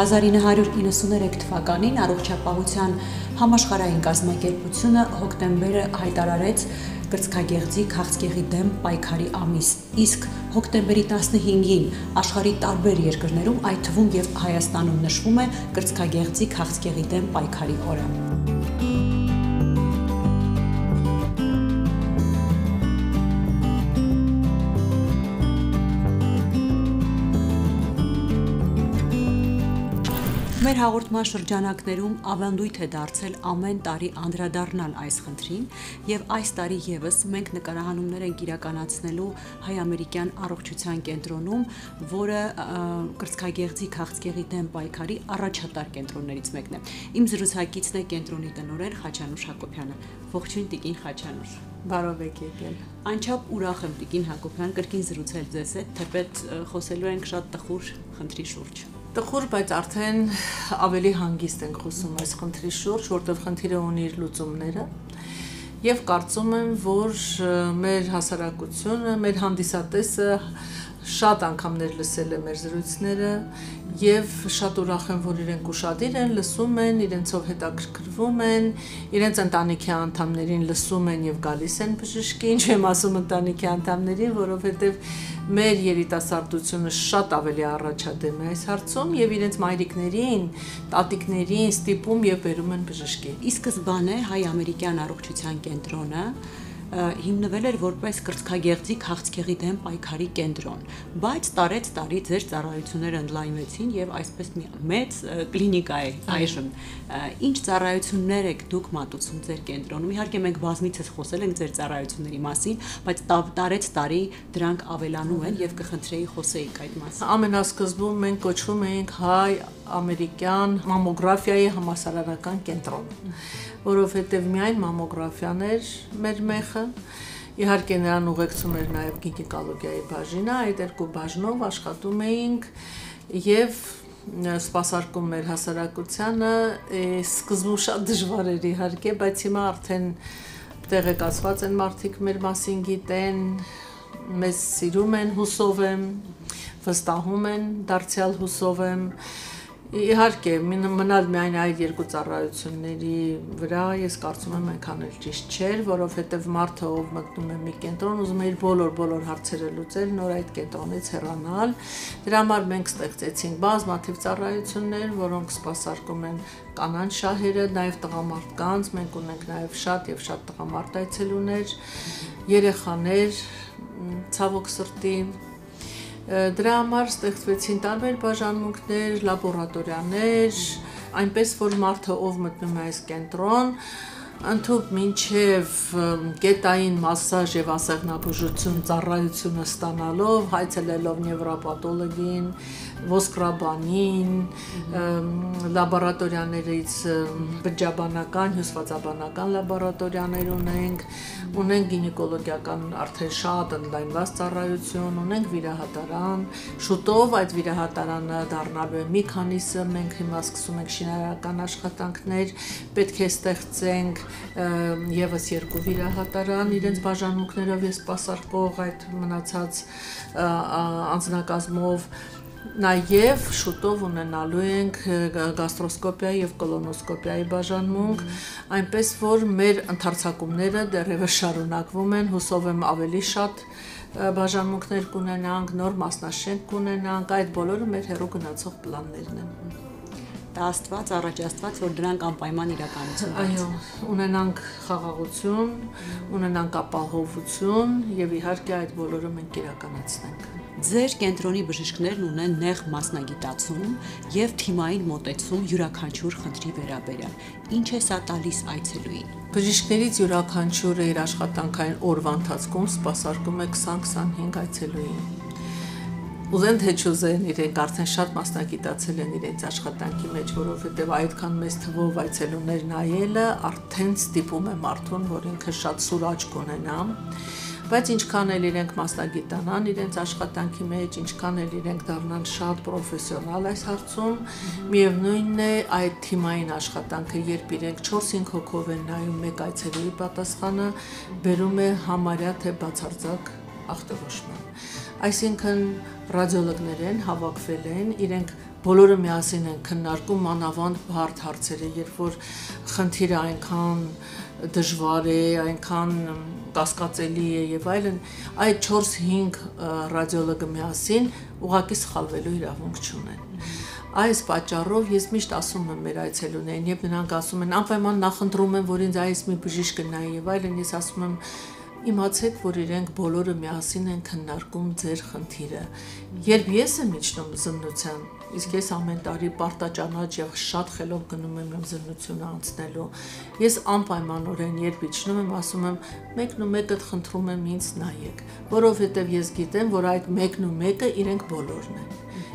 1993 թվականին առողջապահության համաշխարհային կազմակերպությունը հոկտեմբերը հայտարարեց կրծքագեղձի քաղցկեղի դեմ պայքարի ամիս, իսկ հոկտեմբերի 15-ին աշխարհի տարբեր երկրներում, այդ թվում եւ Հայաստանում նշվում է կրծքագեղձի քաղցկեղի դեմ պայքարի օրը։ հաղորդման շրջանակներում ավանդույթ է դարձել ամեն տարի անդրադառնալ այս խնդրին, եւ այս տարի եւս մենք նկարահանումներ ենք իրականացնելու հայ-ամերիկյան առողջության կենտրոնում, որը կրծքագեղձի քաղցկեղի դեմ պայքարի առաջատար կենտրոններից մեկն է։ Իմ զրուցակիցն է կենտրոնի տնօրեն Խաչանուշ Հակոբյանը։ Ողջույն Տիկին Խաչանուշ։ Բարով եք եկել։ Անչափ ուրախ եմ Տիկին Հակոբյան կրկին զրուցել ձեզ հետ, թեպետ խոսելու ենք շատ տխուր խնդրի շուրջ տխուր, բայց արդեն ավելի հանգիստ ենք խոսում այս խնդրի շուրջ, որտեղ խնդիրը ունի իր լուծումները։ Եվ կարծում եմ, որ մեր հասարակությունը, մեր հանդիսատեսը շատ անգամներ լսել է մեր զրույցները եւ շատ ուրախ եմ, որ իրենք ուրախadir են, լսում են, իրենցով հետաքրքրվում են, իրենց ընտանիքի անդամներին լսում են եւ գալիս են բժշկի, ինչ եմ ասում ընտանիքի անդամներին, որովհետեւ մեր երիտասարդությունը շատ ավելի առաջադեմ է այս հարցում եւ իրենց մայրիկներին, տատիկներին ստիպում եւ բերում են բժշկի։ Ի սկզբանե հայ-ամերիկյան առողջության կենտրոնը հիմնվել էր որպես կրծքագեղձի քաղցկեղի դեմ պայքարի կենտրոն, բայց տարեց տարի ձեր ծառայությունները ընդլայնվեցին եւ այսպես մի մեծ կլինիկա է այժմ։ Ինչ ծառայություններ եք դուք մատուցում ձեր կենտրոնում։ Իհարկե մենք բազմիցս խոսել ենք ձեր ծառայությունների մասին, բայց տարեց տարի դրանք ավելանում են եւ կխնդրեի խոսեիք այդ մասին։ Ամենասկզբում մենք կոչվում էինք հայ ամերիկյան մամոգրաֆիայի համասարանական կենտրոն որովհետև միայն մամոգրաֆիան էր մեր մեխը Իհարկե նրան ուղեկցում էր նաև գինեկոլոգիայի բաժինը, այդ երկու բաժնով աշխատում էինք եւ սպասարկում մեր հասարակությանը, սկզբում շատ դժվար էր իհարկե, բայց հիմա արդեն տեղեկացված են մարդիկ մեր մասին գիտեն, մեզ սիրում են, հուսով եմ, վստահում են, դարձյալ հուսով եմ, Իհարկե, մնալ միայն այդ երկու ծառայությունների վրա, ես կարծում եմ այնքան էլ ճիշտ չէր, որովհետև մարդը ով մտնում է մի կենտրոն, ուզում է իր բոլոր-բոլոր հարցերը լուծել, նոր այդ կենտրոնից հեռանալ։ Դրա համար մենք ստեղծեցինք բազմաթիվ ծառայություններ, որոնք սպասարկում են կանանց շահերը, նաև տղամարդկանց, մենք ունենք նաև շատ եւ շատ տղամարդ այցելուներ, երեխաներ, ցավոք սրտի Դրա համար ստեղծվեցին տարբեր բաժանմունքներ, լաբորատորիաներ, այնպես որ մարդը ով մտնում է այս կենտրոն, ընդհանուր մինչև գետային մասաժ եւ ասեղնաբուժություն ծառայությունը ստանալով, հայցելելով նևրոպաթոլոգին, ոսկրաբանին, լաբորատորիաներից բջաբանական, հյուսվածաբանական լաբորատորիաներ ունենք, ունենք գինեկոլոգիական արդեն շատ ընդլայնված ծառայություն, ունենք վիրահատարան, շուտով այդ վիրահատարանը դառնալու է մի քանիսը, մենք հիմա սկսում ենք շինարարական աշխատանքներ, պետք է ստեղծենք եւս երկու վիրահատարան իրենց բաժանմունքներով ես սպասարկող այդ մնացած անձնակազմով Նաև շուտով ունենալու ենք գաստրոսկոպիայի եւ կոլոնոսկոպիայի բաժանմունք, այնպես որ մեր ընթարցակումները դեռևս շարունակվում են, հուսով եմ ավելի շատ բաժանմունքներ կունենանք, նոր մասնաշենք կունենանք, այդ բոլորը մեր հերո գնացող պլաններն են տա Աստված, առաջ Աստված, որ դրանք անպայման իրականություն Այո, ունենանք խաղաղություն, ունենանք ապահովություն եւ իհարկե այդ բոլորը մենք իրականացնենք։ Ձեր կենտրոնի բժիշկներն ունեն նեղ մասնագիտացում եւ թիմային մոտեցում յուրաքանչյուր խնդրի վերաբերյալ։ Ինչ է սա տալիս այցելուին։ Բժիշկներից յուրաքանչյուրը իր աշխատանքային օրվա ընթացքում սպասարկում է 20-25 այցելուին ուզեն թե չուզեն իրենք արդեն շատ մասնագիտացել են իրենց աշխատանքի մեջ, որովհետև այդքան մեծ թվով այցելուներ նայելը արդեն ստիպում է մարդուն, որ ինքը շատ սուր աչք ունենա, բայց ինչքան էլ իրենք մասնագիտանան իրենց աշխատանքի մեջ, ինչքան էլ իրենք դառնան շատ պրոֆեսիոնալ այս հարցում, միևնույնն է այդ թիմային աշխատանքը, երբ իրենք 4-5 հոգով են նայում մեկ այցելուի պատասխանը, բերում է համարյա թե բացարձակ ախտորոշման Այսինքն ռադիոլոգներ են հավաքվել են, իրենք բոլորը միասին են քննարկում մանավանդ բարդ հարցերը, երբ որ խնդիրը այնքան դժվար է, այնքան կասկածելի է եւ այլն, այդ 4-5 ռադիոլոգը միասին ուղակի սխալվելու իրավունք չունեն։ Այս պատճառով ես միշտ ասում եմ մեր այցելուներին, եւ նրանք ասում են անպայման նախընտրում են, որ ինձ այս մի բժիշկ գնայի եւ այլն, ես ասում եմ իմացեք, որ իրենք բոլորը միասին են քննարկում ձեր խնդիրը։ Երբ ես եմ իջնում զննության, իսկ ես ամեն տարի պարտաճանաչ եւ շատ խելով գնում եմ իմ զննությունը անցնելու, ես անպայմանորեն երբ իջնում եմ, ասում եմ, մեկն ու մեկը խնդրում եմ ինձ նայեք, որովհետեւ ես գիտեմ, որ այդ մեկն ու մեկը իրենք բոլորն են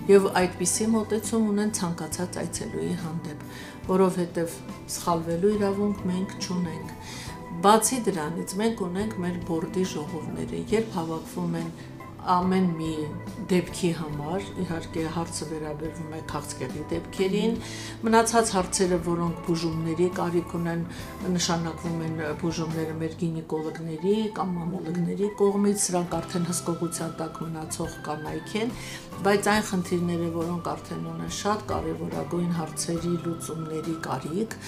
եւ այդպիսի մոտեցում ունեն ցանկացած այցելուի հանդեպ, որովհետեւ սխալվելու իրավունք մենք չունենք։ Բացի դրանից մենք ունենք մեր բորդի ժողովները, երբ հավաքվում են ամեն մի դեպքի համար, իհարկե հարցը վերաբերվում է քաղցկեղի դեպքերին, մնացած հարցերը, որոնք բուժումների կարիք ունեն, նշանակվում են բուժումները մեր գինեկոլոգների կամ մամոլոգների կողմից, սրանք արդեն հսկողության տակ մնացող կանայք են, բայց այն խնդիրները, որոնք արդեն ունեն շատ կարևորագույն հարցերի լուծումների կարիք,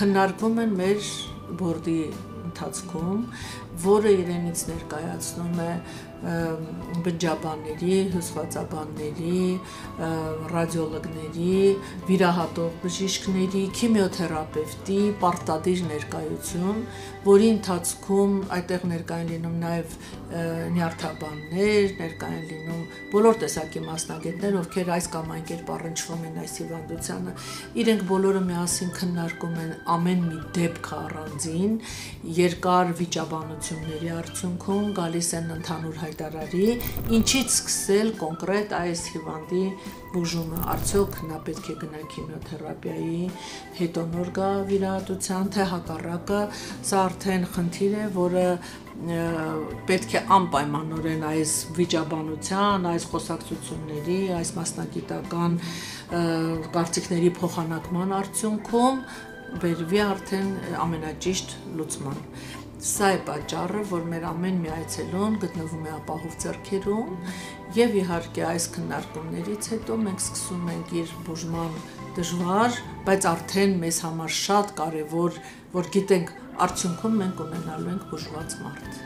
քննարկվում են մեր բորդի ընթացքում, որը իրենից ներկայացնում է բջջաբանների, հյուսվածաբանների, ռադիոլոգների, վիրահատող բժիշկների, քիմիոթերապևտի պարտադիր ներկայություն, որի ընթացքում այդտեղ ներկայ են լինում նաև նյարդաբաններ, ներկայ են լինում բոլոր տեսակի մասնագետներ, ովքեր այս կամ այն կերպ առնչվում են այս հիվանդությանը, իրենք բոլորը միասին քննարկում են ամեն մի դեպք առանձին, երկար վիճաբանությունների արդյունքում գալիս են ընդհանուր հայտարարի, ինչից սկսել կոնկրետ այս հիվանդի բուժումը, արդյոք նա պետք է գնա քիմիոթերապիայի, հետո նոր գա վիրահատության, թե հակառակը, սա արդեն խնդիր է, որը պետք է անպայմանորեն այս վիճաբանության, այս խոսակցությունների, այս մասնագիտական կարծիքների փոխանակման արդյունքում վերվի արդեն ամենաճիշտ լուծման։ Սա է պատճառը, որ մեր ամեն մի այցելուն գտնվում է ապահով ձեռքերում եւ իհարկե այս քննարկումներից հետո մենք սկսում ենք իր բուժման դժվար, բայց արդեն մեզ համար շատ կարեւոր, որ գիտենք արդյունքում մենք ունենալու ենք բուժված մարդ։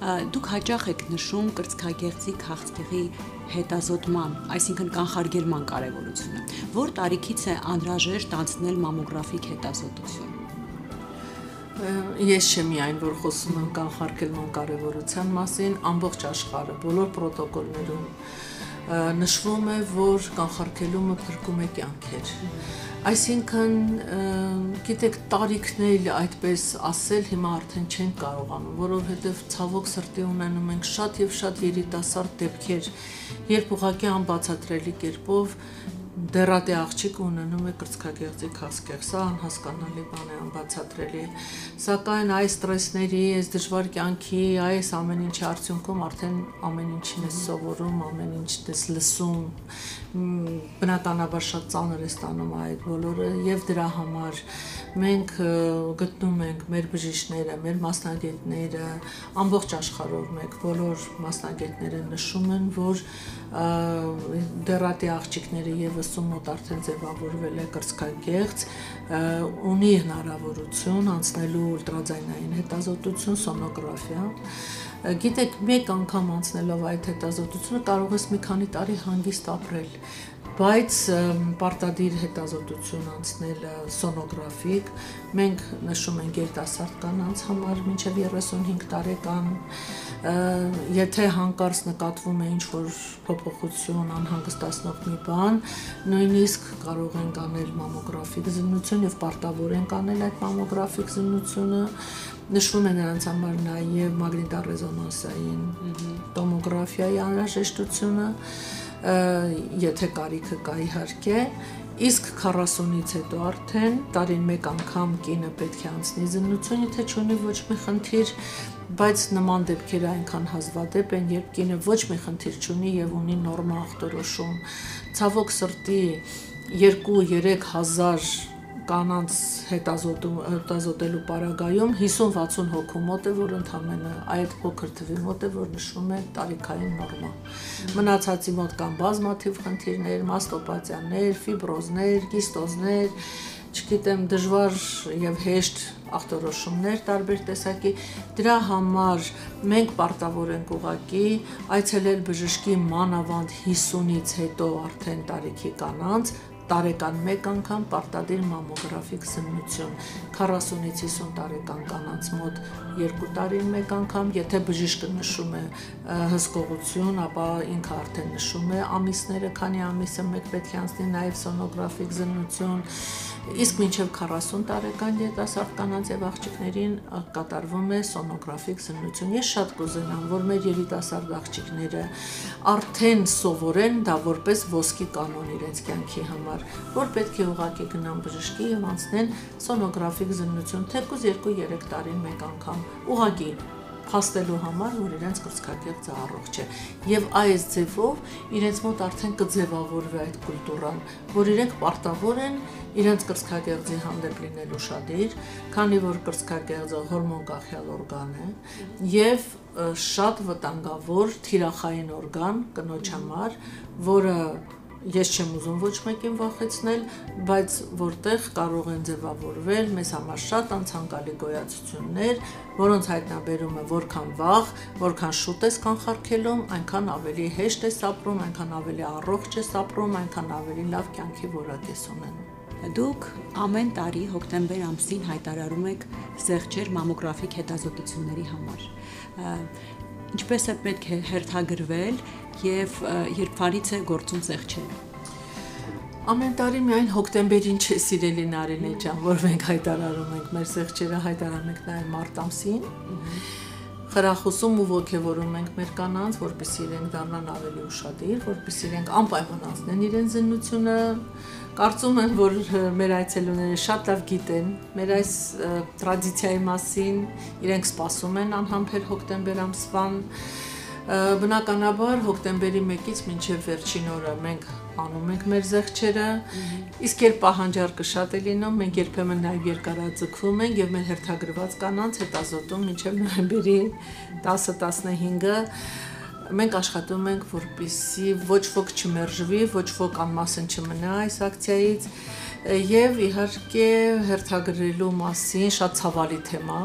Դուք հաճախ եք նշում կրծքագեղձի քաղցկեղի հետազոտման, այսինքն կանխարգելման կարևորությունը։ Որ տարիքից է անհրաժեշտ անցնել մամոգրաֆիկ հետազոտություն։ Ես չեմ միայն որ խոսում եմ կանխարգելման կարևորության մասին, ամբողջ աշխարհը, բոլոր պրոտոկոլներում նշվում է, որ կանխարգելումը փրկում է կյանքեր։ Այսինքն, գիտեք, տարիքներ այդպես ասել հիմա արդեն չեն կարողանում, որովհետև ցավոք սրտի ունենում ենք շատ եւ շատ երիտասարդ դեպքեր, երբ ուղղակի անբացատրելի կերպով դերատի աղջիկ ունենում է կրծքագեղձի քաղցկեղ, սա անհասկանալի բան է, անբացատրելի։ Սակայն այս ստրեսների, այս դժվար կյանքի, այս ամեն ինչի արդյունքում արդեն ամեն ինչին է սովորում, ամեն ինչն է լսում, բնականաբար շատ ծանր է ստանում այդ բոլորը եւ դրա համար մենք գտնում ենք մեր բժիշկները, մեր մասնագետները, ամբողջ աշխարհով մեկ բոլոր մասնագետները նշում են, որ դերատի աղջիկները եւս մոտ արդեն ձևավորվել է կրծքագեղձ, ունի հնարավորություն անցնելու ուլտրաձայնային հետազոտություն, սոնոգրաֆիա Գիտեք, մեկ անգամ անցնելով այդ հետազոտությունը կարող ես մի քանի տարի հանգիստ ապրել, բայց պարտադիր հետազոտություն անցնել սոնոգրաֆիկ, մենք նշում ենք երիտասարդ կանանց համար մինչև 35 տարեկան, եթե հանկարծ նկատվում է ինչ-որ փոփոխություն, անհանգստացնող մի բան, նույնիսկ կարող են կանել մամոգրաֆիկ զննություն եւ պարտավոր են կանել այդ մամոգրաֆիկ զննությունը, նշվում է նրանց համար նաև մագնիտառեզոնանսային տոմոգրաֆիայի անհրաժեշտությունը, եթե կարիքը կա իհարկե, իսկ 40-ից հետո արդեն տարին մեկ անգամ կինը պետք է անցնի զննություն, եթե չունի ոչ մի խնդիր, բայց նման դեպքերը այնքան հազվադեպ են, երբ կինը ոչ մի խնդիր չունի եւ ունի նորմալ ախտորոշում։ Ցավոք սրտի 2-3 հազար կանանց հետազոտելու պարագայում 50-60 հոգու մոտ է, որ ընդամենը այդ փոքր թվի մոտ է, որ նշվում է տարիքային նորմա։ Մնացածի մոտ կան բազմաթիվ խնդիրներ, մաստոպաթիաներ, ֆիբրոզներ, կիստոզներ, չգիտեմ, դժվար եւ հեշտ ախտորոշումներ տարբեր տեսակի դրա համար մենք պարտավոր ենք ուղակի այցելել բժշկի մանավանդ 50-ից հետո արդեն տարիքի կանանց տարեկան 1 անգամ պարտադիր մամոգրաֆիկ սնություն 40-ից 50 տարեկան կանանց մոտ 2 տարին 1 անգամ եթե բժիշկը նշում է հսկողություն ապա ինքը արդեն նշում է ամիսները քանի ամիսը մեկ պետք է անցնի նաև սոնոգրաֆիկ զննություն իսկ մինչև 40 տարեկան երիտասարդ կանանց եւ աղջիկներին կատարվում է սոնոգրաֆիկ զննություն։ Ես շատ կուզենամ, որ մեր երիտասարդ աղջիկները արդեն սովորեն դա որպես ոսկի կանոն իրենց կյանքի համար, որ պետք է ուղակի գնան բժշկի եւ անցնեն սոնոգրաֆիկ զննություն, թեկուզ 2-3 տարին մեկ անգամ։ Ուղակի փաստելու համար, որ իրենց կրծքագեղձը առողջ է։ Եվ այս ձևով իրենց մոտ արդեն կձևավորվի այդ կուլտուրան, որ իրենք պարտավոր են իրենց կրծքագեղձի հանդեպ լինել ուշադիր, քանի որ կրծքագեղձը հորմոն կախյալ օրգան է եւ շատ վտանգավոր թիրախային օրգան կնոջ համար, որը ես չեմ ուզում ոչ մեկին վախեցնել, բայց որտեղ կարող են ձևավորվել մեզ համար շատ անցանկալի գոյացություններ, որոնց հայտնաբերում է որքան վաղ, որքան շուտ ես կանխարգելում, այնքան ավելի հեշտ ես ապրում, այնքան ավելի առողջ ես ապրում, այնքան ավելի լավ կյանքի որակ ես ունենում։ Դուք ամեն տարի հոկտեմբեր ամսին հայտարարում եք զեղչեր մամոգրաֆիկ հետազոտությունների համար ինչպես է պետք է հերթագրվել եւ երբանից է գործում զեղչերը։ Ամեն տարի միայն հոկտեմբերին չէ սիրելի Նարինե ջան, որ մենք հայտարարում ենք մեր զեղչերը հայտարարում ենք նաեւ մարտ ամսին։ Խրախուսում ու ողջևորում ենք մեր կանանց, որպեսզի իրենք դառնան ավելի ուշադիր, որպեսզի իրենք անպայման անցնեն իրենց զննությունը, Կարծում եմ, որ մեր այցելուները շատ լավ գիտեն մեր այս տրադիցիայի մասին, իրենք սպասում են անհամբեր հոկտեմբեր ամսվան։ Բնականաբար հոկտեմբերի 1-ից մինչև վերջին օրը մենք անում ենք մեր զեղչերը, իսկ երբ պահանջարկը շատ է լինում, մենք երբեմն նաև երկարաձգվում ենք եւ մեր հերթագրված կանանց հետազոտում մինչև նոյեմբերի 10-15-ը մենք աշխատում ենք, որպիսի ոչ ոք չմերժվի, ոչ ոք անմասն չմնա այս ակցիայից եւ իհարկե հերթագրելու մասին շատ ցավալի թեմա,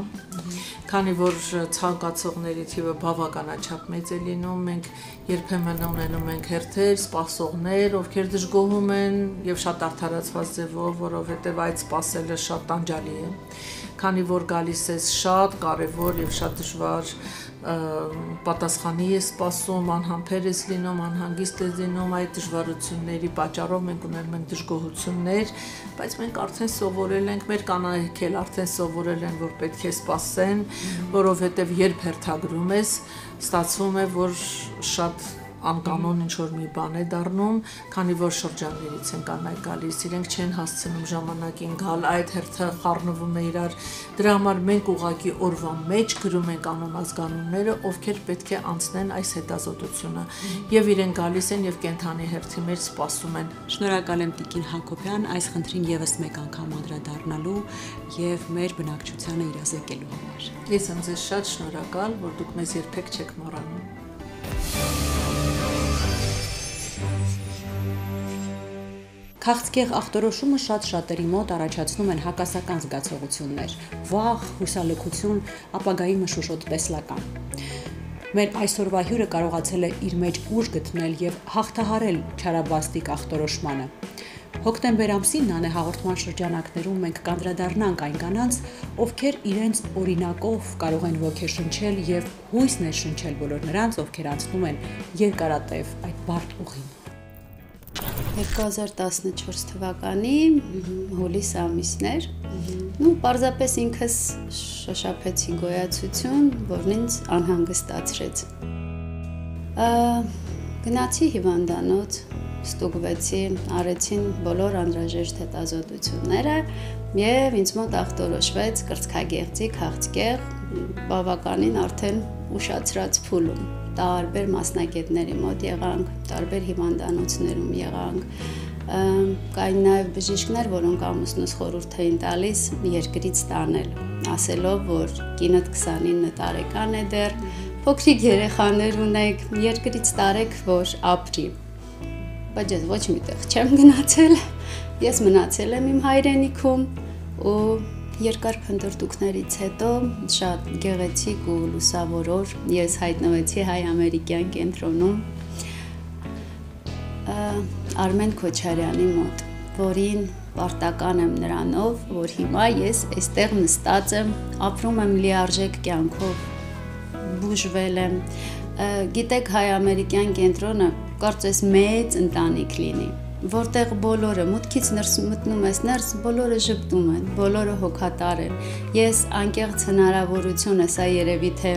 քանի որ ցանկացողների թիվը բավականաչափ մեծ է լինում, մենք երբեմն ունենում ենք հերթեր, սպասողներ, ովքեր դժգոհում են եւ շատ արդարացված ձևով, որովհետեւ այդ սպասելը շատ տանջալի է, քանի որ գալիս է շատ կարեւոր եւ շատ դժվար պատասխանի է սպասում, անհամբեր է լինում, անհանգիստ է լինում այդ դժվարությունների պատճառով մենք ունենում ենք դժգոհություններ, բայց մենք արդեն սովորել ենք, մեր կանայք էլ արդեն սովորել են, որ պետք է սպասեն, որովհետև երբ հերթագրում ես, ստացվում է, որ շատ անկանոն ինչ որ մի բան է դառնում, քանի որ շրջաններից են կանայք գալիս, իրենք չեն հասցնում ժամանակին գալ, այդ հերթը խառնվում է իրար։ Դրա համար մենք ուղակի օրվա մեջ գրում ենք անոնազգանունները, ովքեր պետք է անցնեն այս հետազոտությունը, եւ իրենք գալիս են եւ կենթանի հերթի մեջ սպասում են։ Շնորհակալ եմ Տիկին Հակոբյան այս խնդրին եւս մեկ անգամ անդրադառնալու եւ մեր բնակչությանը իրազեկելու համար։ Ես եմ ձեզ շատ շնորհակալ, որ դուք մեզ երբեք չեք մոռանում։ Քաղցկեղ ախտորոշումը շատ շատերի մոտ առաջացնում են հակասական զգացողություններ՝ վախ, հուսալքություն, ապագայի մշուշոտ տեսլական։ Մեր այսօրվա հյուրը կարողացել է իր մեջ ուժ գտնել եւ հաղթահարել չարաբաստիկ ախտորոշմանը։ Հոկտեմբեր ամսին նանե հաղորդման շրջանակներում մենք կանդրադառնանք այն կանանց, ովքեր իրենց օրինակով կարող են ոգեշնչել եւ հույս ներշնչել բոլոր նրանց, ովքեր անցնում են երկարատև այդ բարդ ուղին։ 2014 թվականի հուլիս ամիսներ։ Ну, պարզապես ինքս շշափեցի գոյացություն, որն ինձ անհանգստացրեց։ գնացի հիվանդանոց, ստուգվեցի, արեցին բոլոր անհրաժեշտ հետազոտությունները եւ ինձ մոտ ախտորոշվեց կրծքագեղձի քաղցկեղ, բավականին արդեն ուշացրած փուլում տարբեր մասնակետների մոտ եղանք, տարբեր հիվանդանոցներում եղանք, կային նաև բժիշկներ, որոնք ամուսնուս խորհուրդ էին տալիս երկրից տանել, ասելով, որ կինդ 29 տարեկան է դեռ, փոքրիկ երեխաներ ունեք, երկրից տարեք, որ ապրի։ Բայց ես ոչ մի տեղ չեմ գնացել։ Ես մնացել եմ իմ հայրենիքում ու երկար փնտրտուքներից հետո շատ գեղեցիկ ու լուսավորոր ես հայտնվեցի հայ-ամերիկյան կենտրոնում Արմեն Քոչարյանի մոտ, որին պարտական եմ նրանով, որ հիմա ես այստեղ նստած եմ, ապրում եմ լիարժեք կյանքով, բուժվել եմ։ Գիտեք, հայ-ամերիկյան կենտրոնը կարծես մեծ ընտանիք լինի, որտեղ բոլորը մուտքից ներս մտնում ես ներս, բոլորը ճպտում են, բոլորը հոգատար են։ Ես անկեղծ հնարավորություն է սա երևի թե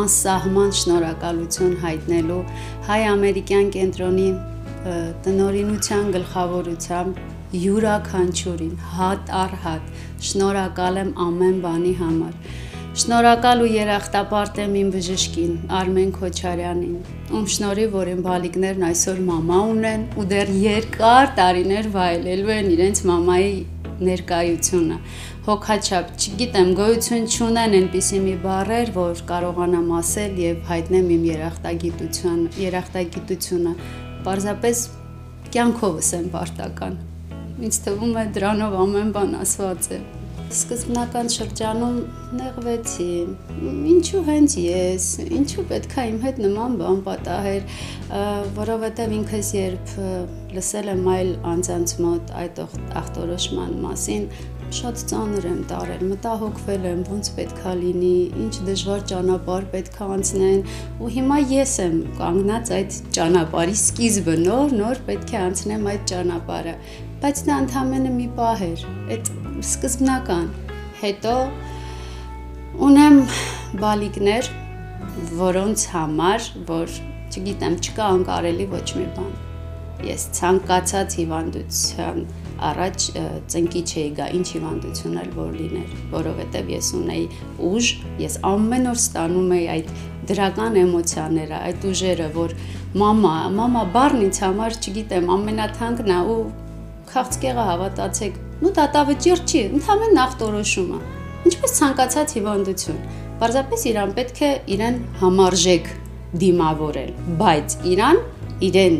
անսահման շնորհակալություն հայտնելու հայ-ամերիկյան կենտրոնի տնորինության գլխավորությամբ յուրաքանչյուրին հատ առ հատ շնորհակալ եմ ամեն բանի համար։ Շնորհակալ ու երախտապարտ եմ իմ բժշկին Արմեն Քոչարյանին, ում շնորհիվ որ իմ բալիկներն այսօր մամա ունեն ու դեռ երկար տարիներ վայելելու են իրենց մամայի ներկայությունը հոգաչափ, չգիտեմ, գոյություն չունեն այնպիսի մի բառեր, որ կարողանամ ասել եւ հայտնեմ իմ երախտագիտության, երախտագիտությունը Պարզապես կյանքովս եմ պարտական։ Ինձ թվում է դրանով ամեն բան ասված է։ Սկզբնական շրջանում նեղվեցի։ Ինչու հենց ես, ինչու պետքա իմ հետ նման բան պատահեր, որովհետև ինքս երբ լսել եմ այլ անձանց մոտ այդ ախտորոշման մասին, շատ ծանր եմ տարել, մտահոգվել եմ, ոնց պետքա լինի, ինչ դժվար ճանապարհ պետքա անցնեն, ու հիմա ես եմ կանգնած այդ ճանապարհի սկիզբը, նոր նոր պետք է անցնեմ այդ ճանապարհը, բայց դա ընդհանրապես մի պահ էր, այդ սկզբնական։ Հետո ունեմ բալիկներ, որոնց համար, որ չգիտեմ, չկա անկարելի ոչ մի բան։ Ես ցանկացած հիվանդության առաջ ծնկի չէի գա ինչ հիվանդություն էլ որ լիներ, որովհետև ես ունեի ուժ, ես ամեն օր ստանում էի այդ դրական էմոցիաները, այդ ուժերը, որ մամա, մամա բառն ինձ համար, չգիտեմ, ամենաթանկն է ու քաղցկեղը հավատացեք, նու դատավճիռ չի, ընդհանրեն նախտորոշումը։ Ինչպես ցանկացած հիվանդություն, Պարզապես իրան պետք է իրեն համարժեք դիմավորել, բայց իրան իրեն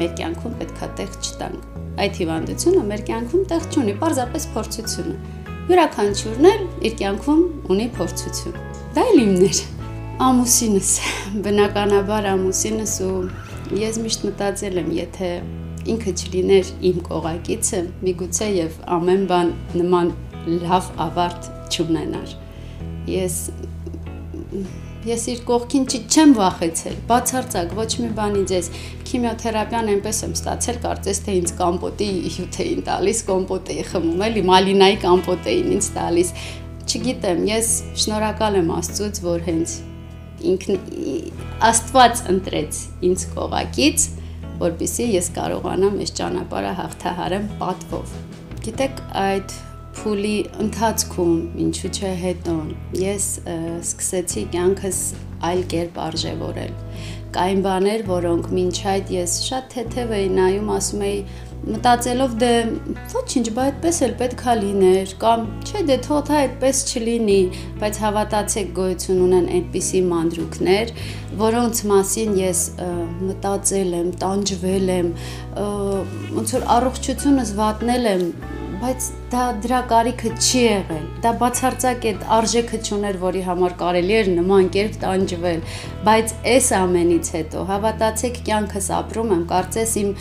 մեր կյանքում պետքա տեղ չտանք այդ հիվանդությունը մեր կյանքում տեղ չունի, պարզապես փորձությունը։ Յուրաքանչյուրն էլ իր կյանքում ունի փորձություն։ Դա էլ իմն էր։ Ամուսինս, բնականաբար ամուսինս ու ես միշտ մտածել եմ, եթե ինքը չլիներ իմ կողակիցը, միգուցե եւ ամեն բան նման լավ ավարտ չունենար։ Ես ես իր կողքին չեմ վախեցել, բացարձակ ոչ մի բանից ես քիմիոթերապիան այնպես եմ ստացել, կարծես թե ինձ կամպոտի հյութ էին տալիս, կոմպոտ էի խմում, էլի մալինայի կամպոտ էին ինձ տալիս։ Չգիտեմ, ես շնորհակալ եմ Աստծուց, որ հենց ինքն Աստված ընտրեց ինձ կողակից, որpիսի ես կարողանամ այս ճանապարհը հաղթահարեմ պատվով։ Գիտեք, այդ փուլի ընթացքում, ինչու՞ չէ հետոն, ես սկսեցի կյանքս այլ կերպ արժևորել կային բաներ, որոնք մինչ այդ ես շատ թեթև էի նայում, ասում էի մտածելով դե ոչինչ, բա այդպես էլ պետքա լիներ կամ չէ դե թող դա այդպես չլինի, բայց հավատացեք գոյություն ունեն այդպիսի մանրուքներ, որոնց մասին ես մտածել եմ, տանջվել եմ, ոնց որ առողջությունս վատնել եմ բայց դա դրա կարիքը չի եղել։ Դա բացարձակ այդ արժեքը չուներ, որի համար կարելի էր նման կերպ տանջվել, բայց այս ամենից հետո հավատացեք կյանքս ապրում եմ, կարծես իմ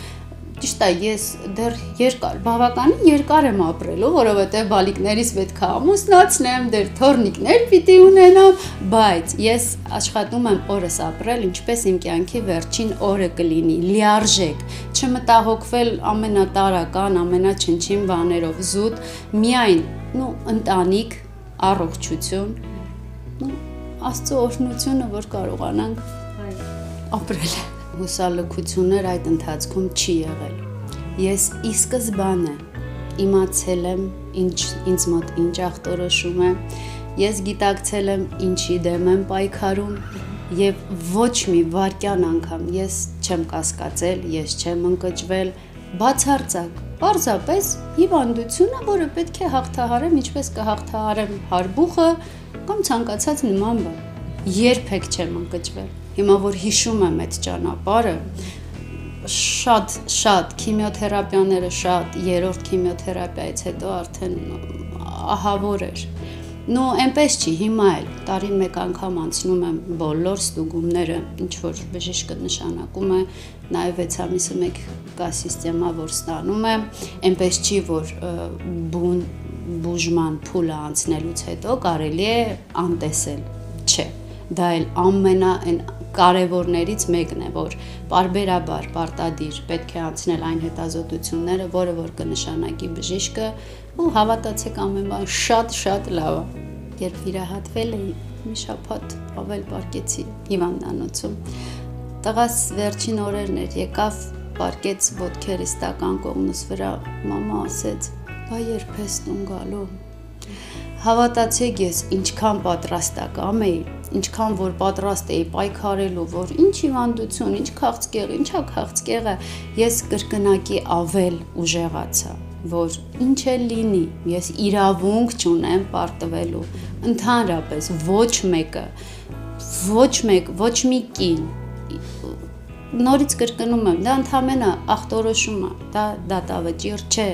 Ճիշտ է, ես դեռ երկար, բավականին երկար եմ ապրելու, որովհետև բալիկներից պետք է ամուսնացնեմ, դեռ թորնիկներ պիտի ունենամ, բայց ես աշխատում եմ օրս ապրել, ինչպես իմ կյանքի վերջին օրը կլինի, լիարժեք, չմտահոգվել ամենատարական, ամենաչնչին բաներով, զուտ, միայն, նու ընտանիք, առողջություն, նու Աստծո օրհնությունը, որ կարողանանք ապրել հուսալքություններ այդ ընթացքում չի եղել։ Ես ի սկզբանե իմացել եմ ինչ ինձ մոտ ինչ ախտորոշում է, ես գիտակցել եմ ինչի դեմ եմ պայքարում եւ ոչ մի վարքյան անգամ ես չեմ կասկածել, ես չեմ ընկճվել, բացարձակ Պարզապես հիվանդությունը, որը պետք է հաղթահարեմ, ինչպես կհաղթահարեմ հարբուխը կամ ցանկացած նման բան։ Երբեք չեմ ընկճվել։ Հիմա որ հիշում եմ այդ ճանապարհը, շատ շատ քիմիոթերապիաները շատ, երրորդ քիմիոթերապիայից հետո արդեն ահավոր էր նո այնպես չի հիմա էլ տարին մեկ անգամ անցնում եմ բոլոր ստուգումները ինչ որ բժիշկը նշանակում է նաև 6 ամիսը մեկ կա համակարգա որ ստանում է այնպես չի որ բուն բուժման փուլը անցնելուց հետո կարելի է անտեսել չէ դա էլ ամենա այն կարևորներից մեկն է, որ parberabar, պարտադիր պետք է անցնել այն հետազոտությունները, որը որ կնշանակի բժիշկը, ու հավատացեք ամեն բան շատ-շատ լավ է։ Երբ վիրահատվել էի, մի շաբաթ ավել պարկեցի հիվանդանոցում։ Տղաս վերջին օրերն էր, եկավ, պարկեց ոտքերս տական կողմս վրա, մամա ասեց. «Բա երբ ես տուն գալու»։ Հավատացեք, ես ինչքան պատրաստական էի, ինչքան որ պատրաստ էի պայքարելու, որ ինչ հիվանդություն, ինչ քաղցկեղ, ինչա քաղցկեղը, ես կրկնակի ավել ուժեղացա որ ինչ է լինի, ես իրավունք չունեմ պարտվելու։ Ընդհանրապես ոչ մեկը, ոչ մեկ, ոչ մի կին նորից կրկնում եմ, դա ընդհանրապես ախտորոշում է, դա դատավճիռ չէ։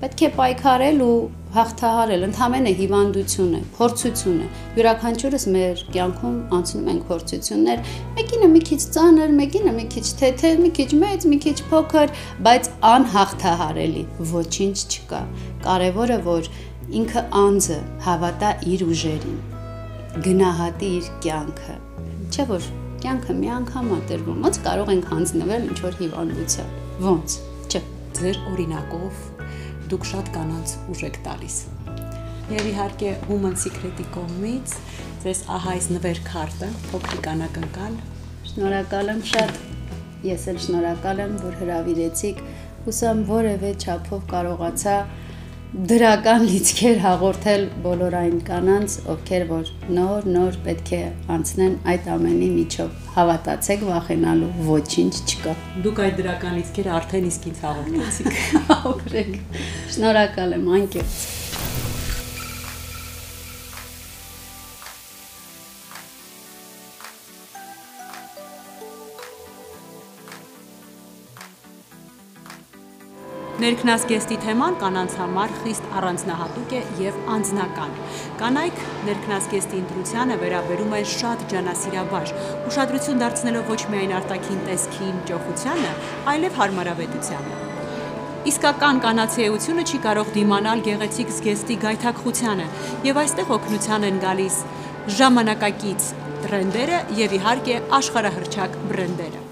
Պետք է պայքարել ու հաղթահարել, ընդհանրապես հիվանդություն է, փորձություն է։ Յուրաքանչյուրս մեր կյանքում անցնում ենք փորձություններ, մեկինը մի քիչ ծանր, մեկինը մի քիչ թեթև, մի քիչ մեծ, մի քիչ փոքր, բայց անհաղթահարելի, ոչինչ չկա։ Կարևորը որ ինքը անձը հավատա իր ուժերին, գնահատի իր կյանքը։ Չէ՞ որ կյանքը մի անգամ է տրվում, ոնց կարող ենք հանձնվել ինչ որ հիվանդության։ Ոնց։ Չէ։ Ձեր օրինակով դուք շատ կանանց ուժ եք տալիս։ Եվ իհարկե Woman Secret-ի կողմից ձեզ ահա այս նվեր քարտը, փոքրիկ անակնկալ։ Շնորհակալ եմ շատ։ Ես էլ շնորհակալ եմ, որ հրավիրեցիք։ Հուսամ որևէ չափով կարողացա դրական լիցքեր հաղորդել բոլոր այն կանանց, ովքեր որ նոր-նոր պետք է անցնեն այդ ամենի միջով։ Հավատացեք, վախենալու ոչինչ չկա։ Դուք այդ դրական լիցքերը արդեն իսկ ինձ հաղորդեցիք։ Շնորհակալ եմ, անկեղծ։ Ներքնասգեստի թեման կանանց համար խիստ առանձնահատուկ է եւ անձնական։ Կանայք ներքնասգեստի ընտրությանը վերաբերում են շատ ջանասիրաբար, ուշադրություն դարձնելով ոչ միայն արտաքին տեսքին, ճոխությանը, այլև հարմարավետությանը։ Իսկական կանացի էությունը չի կարող դիմանալ գեղեցիկ զգեստի գայթակղությանը, եւ այստեղ օգնության են գալիս ժամանակակից տրենդերը եւ իհարկե աշխարհահռչակ բրենդերը։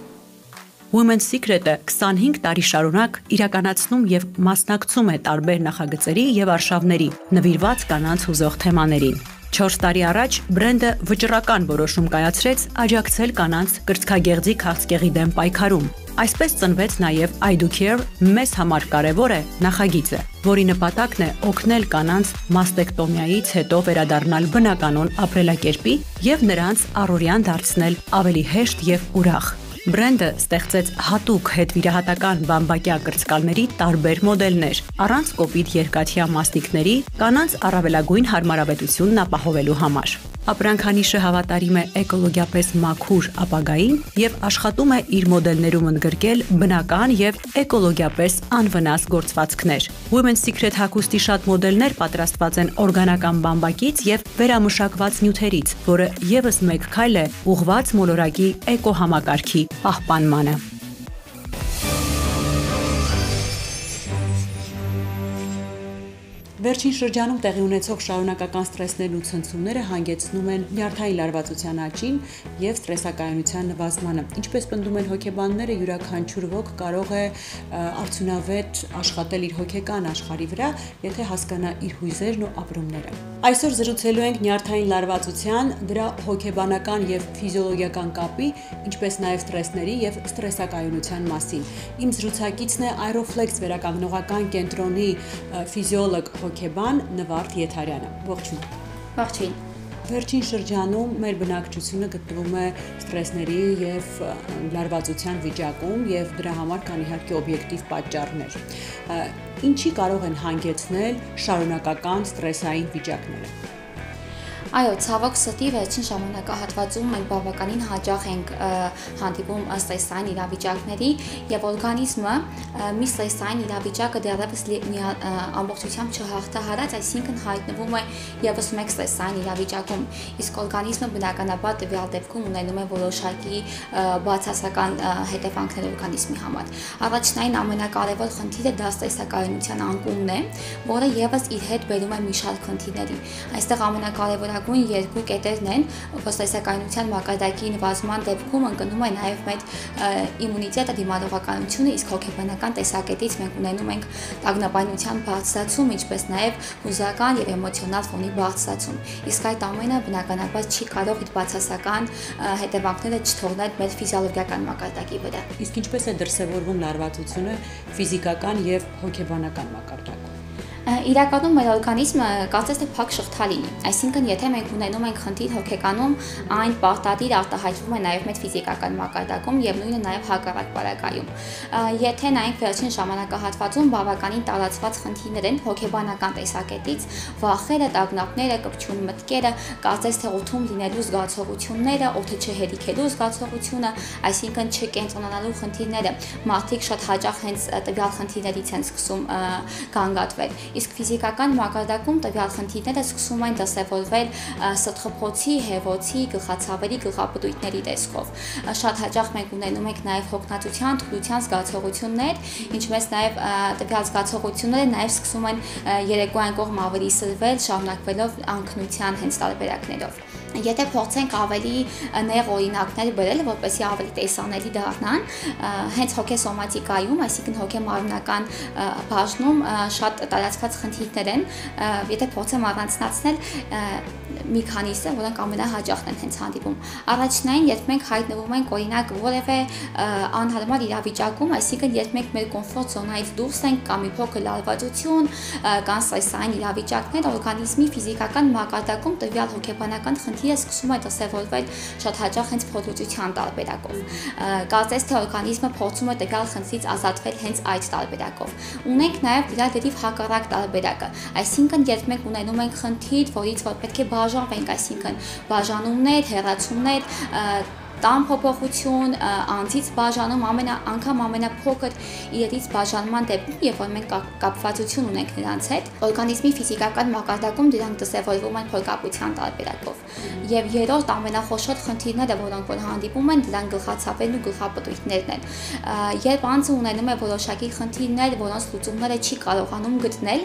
Women's Secret-ը 25 տարի շարունակ իրականացնում եւ մասնակցում է տարբեր նախագծերի եւ արշավների նվիրված կանանց հուզող թեմաներին։ 4 տարի առաջ բրենդը վճռական որոշում կայացրեց աջակցել կանանց կրծքագեղձի քաղցկեղի դեմ պայքարում։ Այսպես ծնվեց նաև I do care մեզ համար կարևոր է նախագիծը, որի նպատակն է օգնել կանանց մաստեկտոմիայից հետո վերադառնալ բնականon ապրելակերպի եւ նրանց առօրյան դարձնել ավելի հեշտ եւ ուրախ։ Բրենդը ստեղծեց հատուկ հետվիրահատական բամբակյա կրծկալների տարբեր մոդելներ, առանց կոպիտ երկաթյա մաստիկների, կանանց առավելագույն հարմարավետությունն ապահովելու համար։ Ապրանքանիշը հավատարիմ է էկոլոգիապես մաքուր ապագային եւ աշխատում է իր մոդելներում ընդգրկել բնական եւ էկոլոգիապես անվնաս գործվածքներ։ Women's Secret հագուստի շատ մոդելներ պատրաստված են օրգանական բամբակից եւ վերամշակված նյութերից, որը եւս մեկ քայլ է ուղղված մոլորակի էկո համակարգի պահպանմանը։ Վերջին շրջանում տեղի ունեցող շարունակական ստրեսներն ու ցնցումները հանգեցնում են նյարդային լարվածության աճին եւ ստրեսակայունության նվազմանը։ Ինչպես պնդում են հոգեբանները, յուրաքանչյուր ոք կարող է արդյունավետ աշխատել իր հոգեկան աշխարհի վրա, եթե հասկանա իր հույզերն ու ապրումները։ Այսօր զրուցելու ենք նյարդային լարվածության, դրա հոգեբանական եւ ֆիզիոլոգիական կապի, ինչպես նաեւ ստրեսների եւ ստրեսակայունության մասին։ Իմ զրուցակիցն է Aeroflex վերականգնողական կենտրոնի ֆիզիոլոգ հոգեբան Նվարդ Եթարյանը։ Ողջույն։ Ողջույն։ Վերջին շրջանում մեր բնակչությունը գտնվում է ստրեսների եւ լարվածության վիճակում եւ դրա համար կան իհարկե օբյեկտիվ պատճառներ։ Ինչի կարող են հանգեցնել շարունակական ստրեսային վիճակները։ Այո, ցավոք սրտի վերջին ժամանակահատվածում մենք բավականին հաճախ ենք հանդիպում ստրեսային իրավիճակների եւ օրգանիզմը մի ստրեսային իրավիճակը դեռևս ամբողջությամբ չհաղթահարած, այսինքն հայտնվում է եւս մեկ ստրեսային իրավիճակում, իսկ օրգանիզմը բնականաբար տվյալ դեպքում ունենում է որոշակի բացասական հետևանքներ օրգանիզմի համար։ Առաջնային ամենակարևոր խնդիրը դա ստրեսակայունության անկումն է, որը եւս իր հետ բերում է մի շարք խնդիրների։ Այստեղ ամենակարևորը նշանակուն երկու կետերն են ոստեսականության մակարդակի նվազման դեպքում ընկնում է նաև մեր իմունիտետը դիմադրողականությունը, իսկ հոգեբանական տեսակետից մենք ունենում ենք տագնապայնության բարձրացում, ինչպես նաև հուզական եւ էմոցիոնալ ֆոնի բարձրացում։ Իսկ այդ ամենը բնականաբար չի կարող իր բացասական հետևանքները չթողնել մեր ֆիզիոլոգիական մակարդակի վրա։ Իսկ ինչպես է դրսևորվում լարվածությունը ֆիզիկական եւ հոգեբանական մակարդակում։ Իրականում մեր օրգանիզմը կարծես թե փակ շղթա լինի։ Այսինքն, եթե մենք ունենում ենք խնդիր հոգեկանում, այն պարտադիր արտահայտվում է նաև մեր ֆիզիկական մակարդակում եւ նույնը նաև հակառակ բարակայում։ Եթե նայենք վերջին ժամանակահատվածում բավականին տարածված խնդիրներ են հոգեբանական տեսակետից, վախերը, տագնապները, կպչուն մտքերը, կարծես թե օթում լինելու զգացողությունները, օթը չհերիքելու զգացողությունը, այսինքն չկենտրոնանալու խնդիրները, մարդիկ շատ հաճախ հենց տվյալ խնդիրներից են սկսում գանգատվել իսկ ֆիզիկական մակարդակում տվյալ խնդիրները սկսում են դասավորվել սթխփոցի, հեվոցի, գլխացավերի, գլխապտույտների տեսքով։ Շատ հաճախ մենք ունենում ենք նաև հոգնածության, թուլության զգացողություններ, ինչպես նաև տվյալ զգացողությունները նաև սկսում են երեկոյան կողմ ավելի սրվել, շարունակվելով անքնության հենց տարբերակներով։ Եթե փորձենք ավելի նեղ օրինակներ բերել, որպեսզի ավելի տեսանելի դառնան, հենց հոգեսոմատիկայում, այսինքն հոգեմարմնական բաժնում շատ տարածված խնդիրներ են, եթե փորձեմ առանձնացնել մի քանիսը, որոնք ամենահաճախն են հենց հանդիպում։ Առաջնային, երբ մենք հայտնվում ենք օրինակ որևէ անհարմար իրավիճակում, այսինքն երբ մենք մեր կոմֆորտ զոնայից դուրս ենք կամ մի փոքր լարվածություն, կան սայսային իրավիճակներ, օրգանիզմի ֆիզիկական մակարդակում տվյալ հոգեբանական խնդիրը սկսում է դասավորվել շատ հաճախ հենց փոփոխության տարբերակով։ Կարծես թե օրգանիզմը փորձում է տվյալ խնդրից ազատվել հենց այդ տարբերակով։ Ունենք նաև դրա դեպի հակառակ տարբերակը։ Այսինքն, երբ մենք ունենում ենք խնդիր, որից որ պետք է բաժանվենք, այսինքն բաժանումներ, հերացումներ, տան փոփոխություն, անձից բաժանում ամենա անգամ ամենափոքր իրերից բաժանման դեպքում, երբ որ մենք կապվածություն ունենք նրանց հետ, օրգանիզմի ֆիզիկական մակարդակում դրանք դասավորվում են փորկապության տարբերակով։ Եվ երրորդ ամենախոշոր խնդիրները, որոնք որ հանդիպում են, դրանք գլխացավերն ու գլխապտույտներն են։ Երբ անձը ունենում է որոշակի խնդիրներ, որոնց լուծումները չի կարողանում գտնել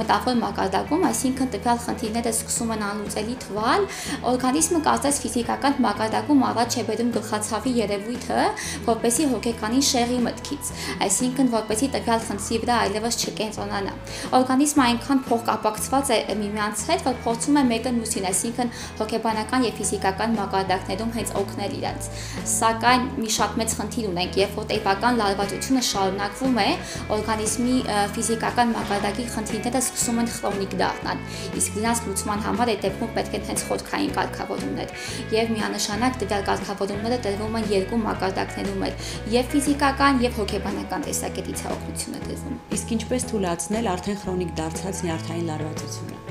մտավոր մակարդակում, այսինքն տվյալ խնդիրները սկսում են անլուծելի թվալ, օրգանիզմը կարծես ֆիզիկական մակարդակում առաջ է բերում գլխացավի երևույթը, որպեսի հոգեկանի շեղի մտքից, այսինքն որպեսի տվյալ խնդրի վրա այլևս չկենտրոնանա։ Օրգանիզմը այնքան փոխկապակցված է միմյանց հետ, որ փորձում է մեկը մյուսին, այսինքն հոգեբանական եւ ֆիզիկական մակարդակներում հենց օգնել իրենց։ Սակայն մի շատ մեծ խնդիր ունենք, երբ որ տեյպական լարվածությունը շարունակվում է, օրգանիզմի ֆիզիկական մակարդակի խնդիրները սկսում են քրոնիկ դառնալ։ Իսկ դրանց լուծման համար այդ դեպքում պետք է հենց խորքային կարգավորումներ եւ միանշանակ տվյալ կարգավորումները հաղորդումները տրվում են երկու մակարդակներում էլ՝ եւ ֆիզիկական եւ հոգեբանական տեսակետից հաղորդությունը տրվում։ Իսկ ինչպես թույլատնել արդեն քրոնիկ դարձած նյարդային լարվածությունը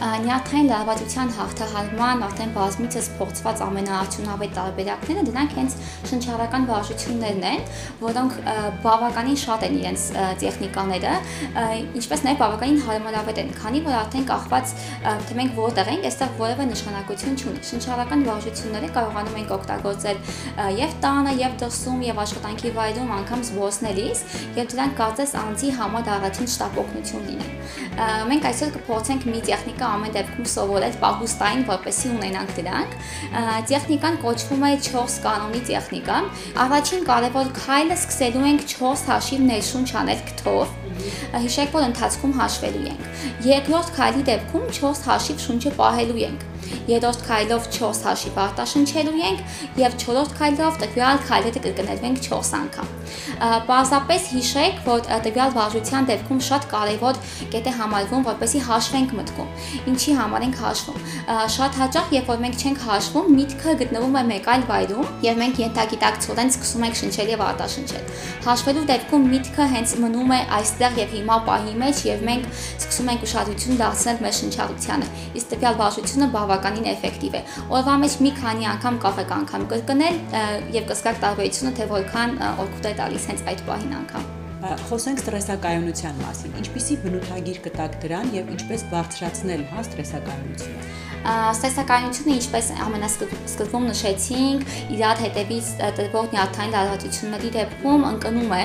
նյարդային լարվածության հաղթահարման արդեն բազմիցս փորձված ամենաարդյունավետ տարբերակները դրանք հենց շնչառական վարժություններն են, որոնք բավականին շատ են իրենց տեխնիկաները, ինչպես նաև բավականին հարմարավետ են, քանի որ արդեն կախված թե մենք որտեղ ենք, այստեղ որևէ նշանակություն չունի։ Շնչառական վարժությունները կարողանում ենք օգտագործել եւ տանը, եւ դրսում, եւ աշխատանքի վայրում, անգամ զբոսնելիս, եւ դրանք կարծես անձի համար առաջին շտապ օգնություն լինեն։ Մենք այսօր կփորձենք մի տեխնիկա ամեն դեպքում սովորել պահուստային, որպեսի ունենանք դրանք։ Տեխնիկան կոչվում է 4 կանոնի տեխնիկա։ Առաջին կարևոր քայլը սկսելու ենք 4 հաշիվ ներշունչ անել քթով։ Հիշեք, որ ընթացքում հաշվելու ենք։ Երկրորդ քայլի դեպքում 4 հաշիվ շունչը պահելու ենք երրորդ քայլով 4 հաշիվ արտաշնչելու ենք եւ չորրորդ քայլով տվյալ քայլերը կկրկնվենք 4 անգամ։ Պարզապես հիշեք, որ տվյալ վարժության դեպքում շատ կարևոր կետ է համարվում, որպեսզի հաշվենք մտքում։ Ինչի համար ենք հաշվում։ Շատ հաճախ, երբ որ մենք չենք հաշվում, միտքը գտնվում է մեկ այլ վայրում եւ մենք ենթագիտակցորեն սկսում ենք շնչել եւ արտաշնչել։ Հաշվելու դեպքում միտքը հենց մնում է այստեղ եւ հիմա պահի մեջ եւ մենք սկսում ենք ուշադրություն դարձնել մեր շնչառությանը։ Իսկ տվյալ վարժությունը բավականին էֆեկտիվ է։ Օրվա մեջ մի քանի անգամ կարող եք անգամ կրկնել եւ կսկակ տարբերությունը թե որքան օգուտ է տալիս հենց այդ պահին անգամ։ Խոսենք ստրեսակայունության մասին։ Ինչպիսի բնութագիր կտակ դրան եւ ինչպես բարձրացնել հա ստրեսակայունությունը ստեսականությունը ինչպես ամենասկզբում նշեցինք, իրար հետևից տրվող նյարդային լարվածությունների դեպքում ընկնում է։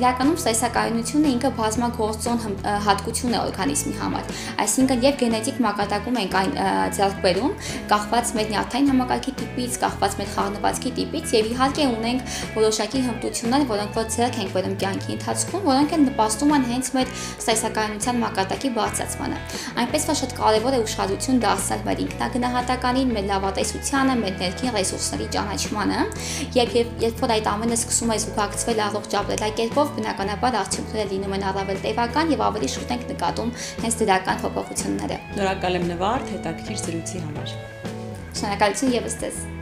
Իրականում ստեսականությունը ինքը բազմագործոն հատկություն է օրգանիզմի համար։ Այսինքն եւ գենետիկ մակարդակում ենք այն ձեռք բերում, կախված մեր նյարդային համակարգի տիպից, կախված մեր խառնվածքի տիպից եւ իհարկե ունենք որոշակի հմտություններ, որոնք որ ձեռք ենք բերում կյանքի ընթացքում, որոնք են նպաստում են հենց մեր ստեսականության մակարդակի բարձրացմանը։ Այնպես որ շատ կարեւոր է ուշադրություն դարձնել մեր ինքնագնահատականին, մեր լավատեսությանը, մեր ներքին ռեսուրսների ճանաչմանը, եւ երբ որ այդ ամենը սկսում է զուգակցվել առողջ ապրելակերպով, բնականաբար արդյունքները լինում են առավել տևական եւ ավելի շուտ ենք նկատում հենց դրական փոփոխությունները։ Շնորհակալ եմ Նվարդ հետաքրքիր զրույցի համար։ Շնորհակալություն եւս ձեզ։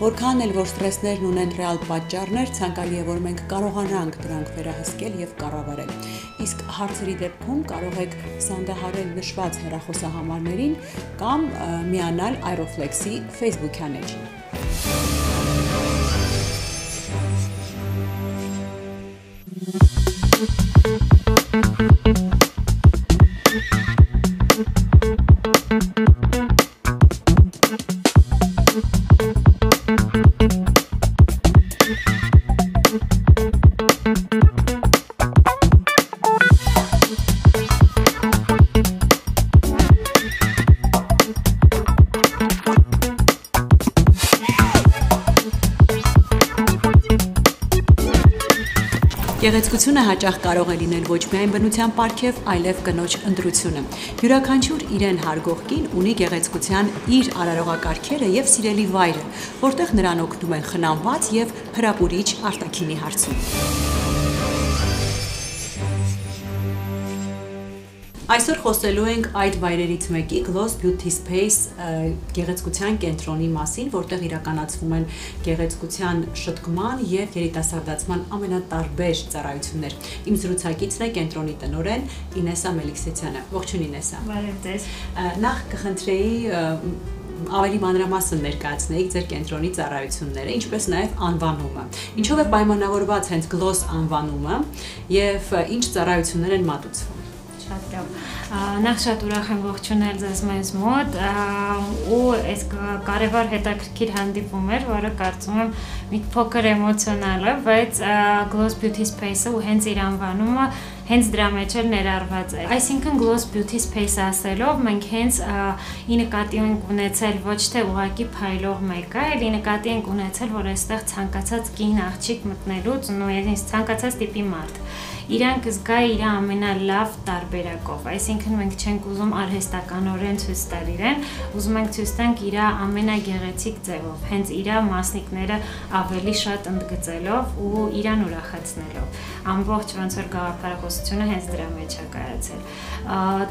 Որքան էլ որ ստրեսներն ունեն ռեալ պատճառներ, ցանկալի է որ մենք կարողանանք դրանք վերահսկել եւ կառավարել։ Իսկ հարցերի դեպքում կարող եք սանդահարել նշված հեռախոսահամարներին կամ միանալ Aeroflex-ի Facebook-յան էջին։ Գեղեցկությունը հաճախ կարող է լինել ոչ միայն բնության պարգև, այլև կնոջ ընտրությունը։ Յուրաքանչյուր իրեն հարգող կին ունի գեղեցկության իր արարողակարգերը եւ սիրելի վայրը, որտեղ նրան օգնում են խնամված եւ հրապուրիչ արտաքինի հարցում։ Այսօր խոսելու ենք այդ վայրերից մեկի Gloss Beauty Space գեղեցկության կենտրոնի մասին, որտեղ իրականացվում են գեղեցկության շտկման եւ երիտասարդացման ամենատարբեր ծառայություններ։ Իմ զրուցակիցն է կենտրոնի տնօրեն Ինեսա Մելիքսեցյանը։ Ողջույն Ինեսա։ Բարև ձեզ։ Նախ կխնդրեի ավելի մանրամասն ներկայացնեիք ձեր կենտրոնի ծառայությունները, ինչպես նաև անվանումը։ Ինչով է պայմանավորված հենց Gloss անվանումը եւ ինչ ծառայություններ են մատուցվում շատ լավ։ Նախ շատ ուրախ եմ ողջունել ձեզ մեզ մոտ ու այս կարևոր հետաքրքիր հանդիպում էր, որը կարծում եմ մի փոքր էմոցիոնալ է, բայց Gloss Beauty Space-ը ու հենց իր անվանումը հենց դրա մեջ էլ ներառված է։ Այսինքն Gloss Beauty Space ասելով մենք հենց ի նկատի ենք ունեցել ոչ թե ուղակի փայլող մեկը, այլ ի նկատի ենք ունեցել, որ այստեղ ցանկացած կին աղջիկ մտնելուց ու նույնիսկ ցանկացած տիպի մարդ իրան կզգա իր ամենալավ տարբերակով։ Այսինքն մենք չենք ուզում արհեստականորեն ցույց տալ իրեն, ուզում ենք ցույց տանք իր ամենագեղեցիկ ձևով, հենց իր մասնիկները ավելի շատ ընդգծելով ու իրան ուրախացնելով։ Ամբողջ ոնց որ գաղափարախոսությունը հենց դրա մեջ է կայացել։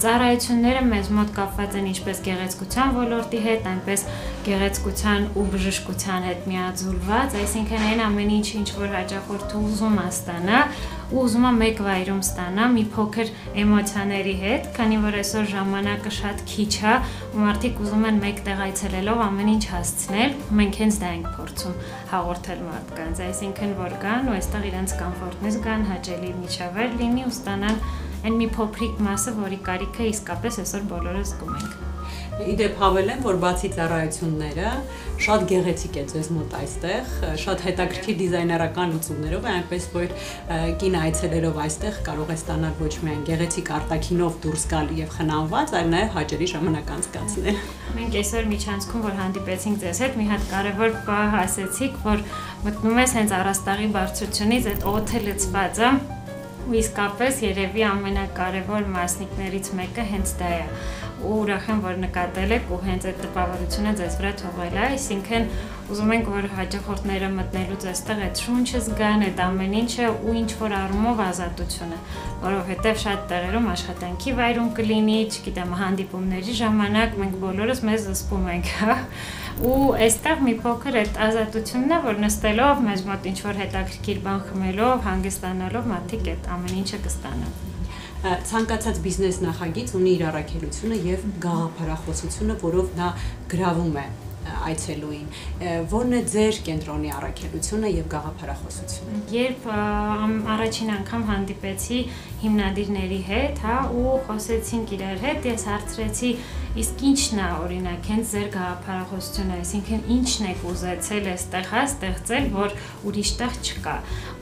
Ծառայությունները մեզ մոտ կապված են ինչպես գեղեցկության ոլորտի հետ, այնպես գեղեցկության ու բժշկության հետ միաձուլված, այսինքն այն ամեն ինչ ինչ որ հաճախորդը ուզում է ստանա, ու ուզում եմ մեկ վայրում ստանա մի փոքր էմոցիաների հետ, քանի որ այսօր ժամանակը շատ քիչ է, ու մարդիկ ուզում են մեկ տեղ այցելելով ամեն ինչ հասցնել, մենք հենց դա ենք փորձում հաղորդել մարդկանց, այսինքն որ գան ու այստեղ իրենց կոմֆորտնես գան, հաճելի միջավայր լինի ու ստանան այն մի փոքրիկ մասը, որի կարիքը իսկապես այսօր բոլորը զգում ենք։ Իդեպ հավելեմ, որ բացի ծառայությունները, շատ գեղեցիկ է ձեզ մոտ այստեղ, շատ հետաքրքիր դիզայներական լուծումներով է, այնպես որ կին այցելելով այստեղ կարող է ստանալ ոչ միայն գեղեցիկ արտաքինով դուրս գալ եւ խնամված, այլ նաեւ հաճելի ժամանակ անցկացնել։ Մենք այսօր միջանցքում որ հանդիպեցինք ձեզ հետ, մի հատ կարևոր բան ասացիք, որ մտնում ես հենց առաստաղի բարձրությունից այդ օթը լցված է ու իսկապես երևի ամենակարևոր մասնիկներից մեկը հենց դա է ու ուրախ եմ, որ նկատել եք ու հենց այդ տպավորությունը ձեզ վրա թողել է, այսինքն ուզում ենք, որ հաճախորդները մտնելուց այստեղ այդ շունչը զգան, այդ ամեն ինչը ու ինչ որ առումով ազատությունը, որովհետև շատ տեղերում աշխատանքի վայրում կլինի, չգիտեմ, հանդիպումների ժամանակ մենք բոլորս մեզ զսպում ենք, հա ու այստեղ մի փոքր այդ ազատությունն է, որ նստելով մեզ մոտ ինչ որ հետաքրքիր բան խմելով, հանգստանալով մարդիկ այդ ամեն ինչը կստանան ցանկացած բիզնես նախագիծ ունի իր առաքելությունը եւ գաղափարախոսությունը, որով նա գրավում է այցելուին որն է ձեր կենտրոնի առաքելությունը եւ գաղափարախոսությունը երբ առաջին անգամ հանդիպեցի հիմնադիրների հետ հա ու խոսեցինք իրար հետ ես հարցրեցի Իսկ ի՞նչն է օրինակ հենց ձեր գաղափարախոսությունը, այսինքն ի՞նչն եք ուզեցել այստեղ հա ստեղծել, որ ուրիշ տեղ չկա։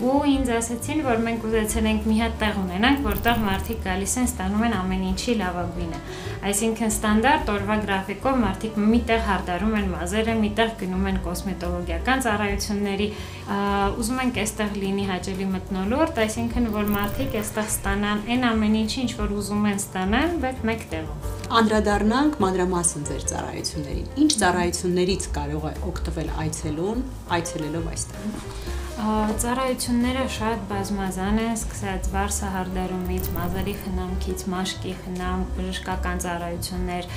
Ու ինձ ասացին, որ մենք ուզեցել ենք մի հատ տեղ ունենանք, որտեղ մարդիկ գալիս են, ստանում են ամեն ինչի լավագույնը։ Այսինքն ստանդարտ օրվա գրաֆիկով մարդիկ միտեղ հարդարում են մազերը, միտեղ գնում են կոսմետոլոգիական ծառայությունների, ուզում ենք այստեղ լինի հաճելի մտնոլորտ, այսինքն որ մարդիկ այստեղ ստանան այն ամեն ինչի, ինչ որ ուզում են ստանան, բայց մեկ տեղում։ Անդրադառնանք մանրամասն ձեր ծառայություններին։ Ինչ ծառայություններից կարող է օգտվել այցելուն այցելելով այստեղ ծառայությունները շատ բազմազան են, սկսած վարսահարդարումից, մազերի խնամքից, մաշկի խնամ, բժշկական ծառայություններ,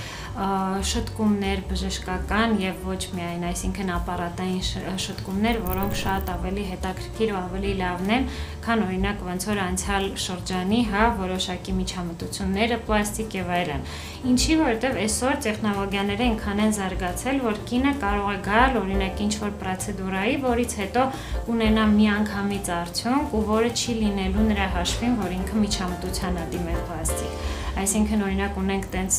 շտկումներ բժշկական եւ ոչ միայն, այսինքն ապարատային շտկումներ, որոնք շատ ավելի հետաքրքիր ու ավելի լավն են, քան օրինակ ոնց որ անցյալ շրջանի, հա, որոշակի միջամտությունները, պլաստիկ եւ այլն։ Ինչի որովհետեւ այսօր տեխնոլոգիաները այնքան են զարգացել, որ կինը կարող է գալ օրինակ ինչ որ պրոցեդուրայի, որից հետո ունենա միանգամից արդյունք ու որը չի լինելու նրա հաշվին, որ ինքը միջամտության է դիմել պլաստիկ Այսինքն օրինակ ունենք տենց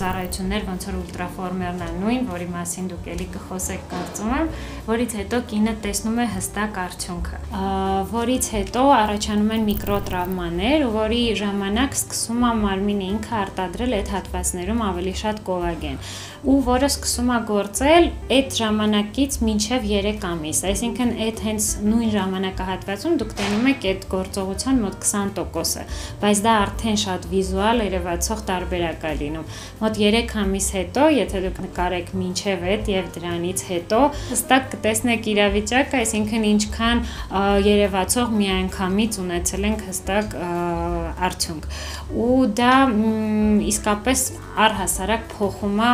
ծառայություններ, ոնց որ ուլտրաֆորմերն է նույն, որի մասին դուք ելի կխոսեք կարծում եմ, որից հետո կինը տեսնում է հստակ արդյունքը։ Որից հետո առաջանում են միկրոտրավմաներ, որի ժամանակ սկսում է մարմինը ինքը արտադրել այդ հատվածներում ավելի շատ կոլագեն ու որը սկսում է գործել այդ ժամանակից մինչև 3 ամիս։ Այսինքն այդ հենց նույն ժամանակահատվածում դուք տենում եք այդ գործողության մոտ 20%-ը, բայց դա արդեն շատ վիզուալ երևացող տարբերակ է լինում։ Մոտ 3 ամիս հետո, եթե դուք նկարեք մինչև այդ եւ դրանից հետո, հստակ կտեսնեք իրավիճակը, այսինքն ինչքան երևացող միանգամից ունեցել ենք հստակ արդյունք։ Ու դա իսկապես առհասարակ փոխում է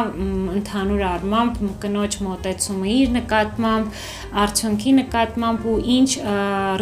ընդհանուր առմամբ կնոջ մոտեցումը իր նկատմամբ, արդյունքի նկատմամբ ու ինչ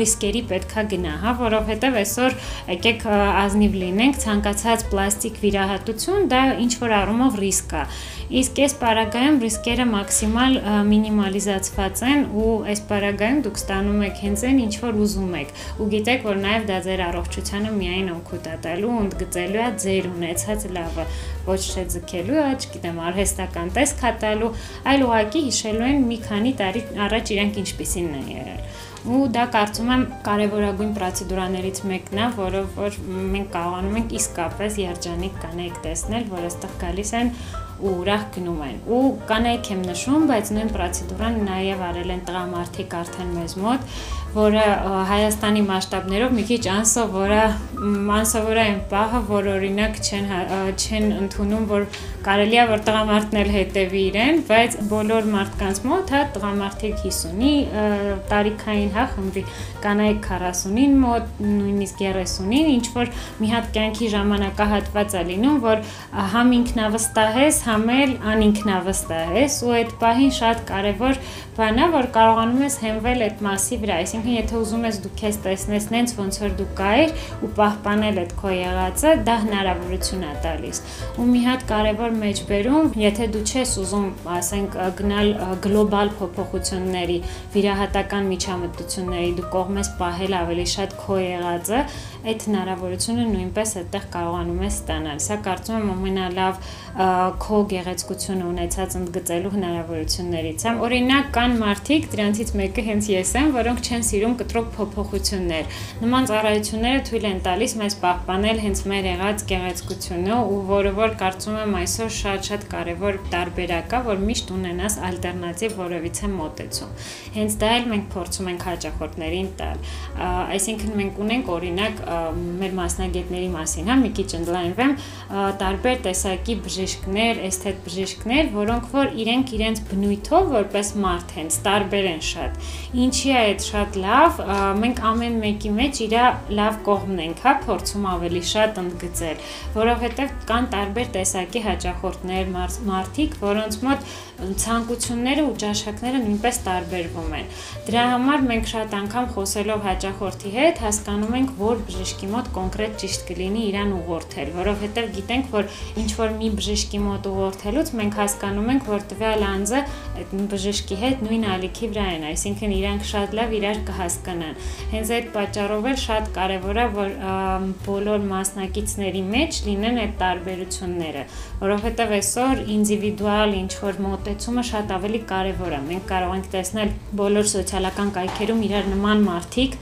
ռիսկերի պետքա գնա, հա, որովհետև այսօր եկեք ազնիվ լինենք, ցանկացած պլաստիկ վիրահատություն դա ինչ որ առումով ռիսկ է Իսկ այս պարագայում ռիսկերը մաքսիմալ մինիմալիզացված են ու այս պարագայում դուք ստանում եք հենց այն ինչ որ ուզում եք ու գիտեք որ նաև դա ձեր առողջությանը միայն օգուտ է տալու ու ընդգծելու է ձեր ունեցած լավը ոչ թե ձգելու է, չգիտեմ, արհեստական տեսք հատալու, այլ ուղղակի հիշելու են մի քանի տարի առաջ իրանք ինչպեսին են եղել ու դա կարծում եմ կարևորագույն պրոցեդուրաներից մեկն է, որով որ մենք կարողանում ենք իսկապես երջանիկ կանայք տեսնել, որ այստեղ գալիս են ու ուրախ գնում են։ Ու կանայք եմ նշում, բայց նույն պրոցեդուրան նաև արել են տղամարդիկ արդեն մեզ մոտ, որը Հայաստանի մասշտաբներով մի քիչ անսովոր է, անսովոր է այն պահը, որ օրինակ չեն չեն ընդունում, որ կարելի է որ տղամարդն էլ հետևի իրեն, բայց բոլոր մարդկանց մոտ հա տղամարդիկ 50-ի տարիքային հա խմբի կանայք 40-ին մոտ, նույնիսկ 30-ին, ինչ որ մի հատ կյանքի ժամանակահատված է լինում, որ համ ինքնավստահ ես, համ էլ անինքնավստահ ես ու այդ պահին շատ կարևոր բան է, որ կարողանում ես հենվել այդ մասի վրա, այսինքն եթե ուզում ես դու քեզ տեսնես նենց ոնց որ դու կայր ու պահպանել այդ քո եղածը, դա հնարավորություն է տալիս։ Ու մի հատ կարևոր մեջբերում, եթե դու չես ուզում, ասենք, գնալ գլոբալ փոփոխությունների, վիրահատական միջամտությունների, դու կողմես պահել ավելի շատ քո եղածը, այդ հնարավորությունը նույնպես այդտեղ կարողանում ես ստանալ։ Սա կարծում եմ ամենալավ քո գեղեցկությունը ունեցած ընդգծելու հնարավորություններից է։ Օրինակ կան մարդիկ, դրանցից մեկը հենց ես եմ, որոնք չեն սիրում կտրուկ փոփոխություններ։ Նման ծառայությունները թույլ են տալիս մեզ պահպանել հենց մեր եղած գեղեցկությունը ու որը որ կարծում եմ այսօր այսօր շատ-շատ կարևոր տարբերակ կա, որ միշտ ունենաս ալտերնատիվ որևիցե մոտեցում։ Հենց դա էլ մենք փորձում ենք հաճախորդներին տալ։ Այսինքն մենք ունենք օրինակ մեր մասնագետների մասին, հա, մի քիչ ընդլայնվեմ, տարբեր տեսակի բժիշկներ, էսթետ բժիշկներ, որոնք որ իրենք իրենց բնույթով որպես մարդ են, տարբեր են շատ։ Ինչի է այդ շատ լավ, մենք ամեն մեկի մեջ իր լավ կողմն ենք, հա, փորձում ավելի շատ ընդգծել, որովհետև կան տարբեր տեսակի հաճախորդներ, մարդիկ, որոնց մոտ ցանկությունները ու ճաշակները նույնպես տարբերվում են։ Դրա համար մենք շատ անգամ խոսելով հաճախորդի հետ հասկանում ենք, որ բժշկի մոտ կոնկրետ ճիշտ կլինի իրան ուղղորդել, որովհետև գիտենք, որ ինչ որ մի բժշկի մոտ ուղղորդելուց մենք հասկանում ենք, որ տվյալ անձը այդ բժշկի հետ նույն ալիքի վրա են, այսինքն իրանք շատ լավ իրար կհասկանան։ Հենց այդ պատճառով էլ շատ կարևոր է, որ բոլոր մասնակիցների մեջ լինեն այդ տարբերությունները, որովհետև այսօր ինդիվիդուալ ինչ որ մոտեցումը շատ ավելի կարևոր է։ Մենք կարող ենք տեսնել բոլոր սոցիալական կայքերում իրար նման մարդիկ,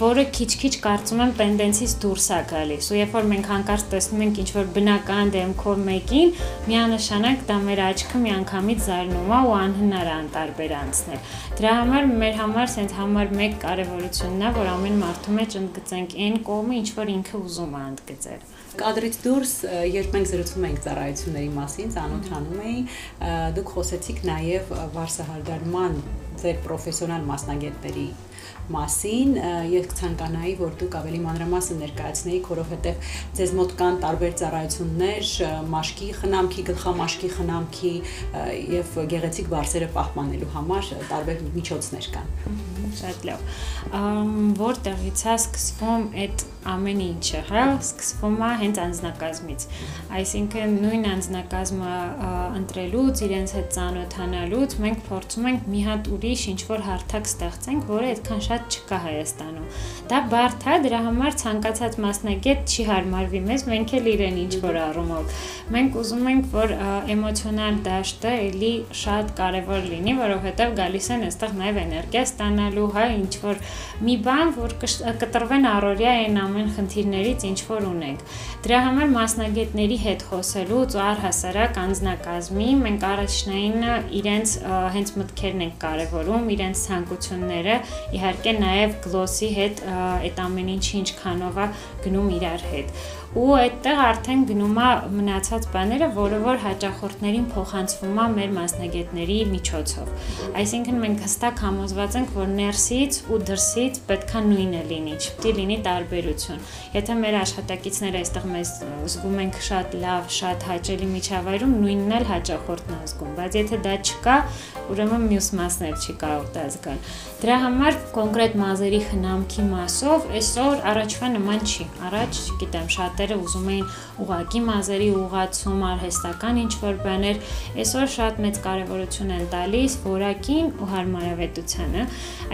որը քիչ-քիչ կարծում եմ տենդենսից դուրս է գալիս։ Ու երբ որ մենք հանկարծ տեսնում ենք ինչ որ բնական դեմքով մեկին, միանշանակ դա մեր աչքը միանգամից զարնում է ու անհնար է անտարբեր անցնել։ Դրա համար մեր համար սենց համար մեկ կարևորությունն է, որ ամեն մարդու մեջ ընդգծենք այն կողմը, ինչ որ ինքը ուզում է ընդգծել կադրից դուրս երբ մենք զրուցում ենք ծառայությունների մասին, ցանոթանում էի, դուք խոսեցիք նաև վարսահարդարման ձեր պրոֆեսիոնալ մասնագետների մասին եւ կցանկանայի որ դուք ավելի մանրամասն ներկայացնեիք, որովհետեւ ձեզ մոտ կան տարբեր ծառայություններ մաշկի խնամքի, գլխամաշկի խնամքի եւ գեղեցիկ բարձերը պահպանելու համար տարբեր միջոցներ կան։ Շատ լավ։ Որտեղից է սկսվում այդ ամեն ինչը, հա, սկսվում է հենց անձնակազմից։ Այսինքն նույն անձնակազմը ընտրելուց, իրենց հետ ծանոթանալուց մենք փորձում ենք մի հատ ուրիշ ինչ որ հարթակ ստեղծենք, որը այդքան շատ չկա Հայաստանում։ Դա բարդ է, դրա համար ցանկացած մասնագետ չի հարմարվի մեզ, մենք էլ իրեն ինչ որ առումով։ Մենք ուզում ենք, որ էմոցիոնալ դաշտը էլի շատ կարևոր լինի, որովհետև գալիս են այստեղ նաև էներգիա ստանալու, հա, ինչ որ մի բան, որ կտրվեն առօրյա այն ամեն խնդիրներից, ինչ որ ունենք։ Դրա համար մասնագետների հետ խոսելուց ու առհասարակ անձնակազմի մենք առաջնային իրենց հենց մտքերն ենք կարևորում, իրենց ցանկությունները, իհարկե նաև գլոսի հետ այդ ամեն ինչը ինչքանով է գնում իրար հետ ու այդտեղ արդեն գնում է մնացած բաները, որը որ հաճախորդներին փոխանցվում է մեր մասնագետների միջոցով։ Այսինքն մենք հստակ համոզված ենք, որ ներսից ու դրսից պետքա նույնը լինի, չպետք է լինի տարբերություն։ Եթե մեր աշխատակիցները այստեղ մեզ զգում ենք շատ լավ, շատ հաճելի միջավայրում, նույնն էլ հաճախորդն է զգում, բայց եթե դա չկա, ուրեմն մյուս մասն էլ չի կարող դա զգալ։ Դրա համար կոնկրետ մազերի խնամքի մասով այսօր առաջվա նման չի։ Առաջ, գիտեմ, շատերը ուզում էին ուղակի մազերի ուղացում, արհեստական ինչ-որ բաներ, այսօր շատ մեծ կարևորություն են տալիս որակին ու հարմարավետությանը։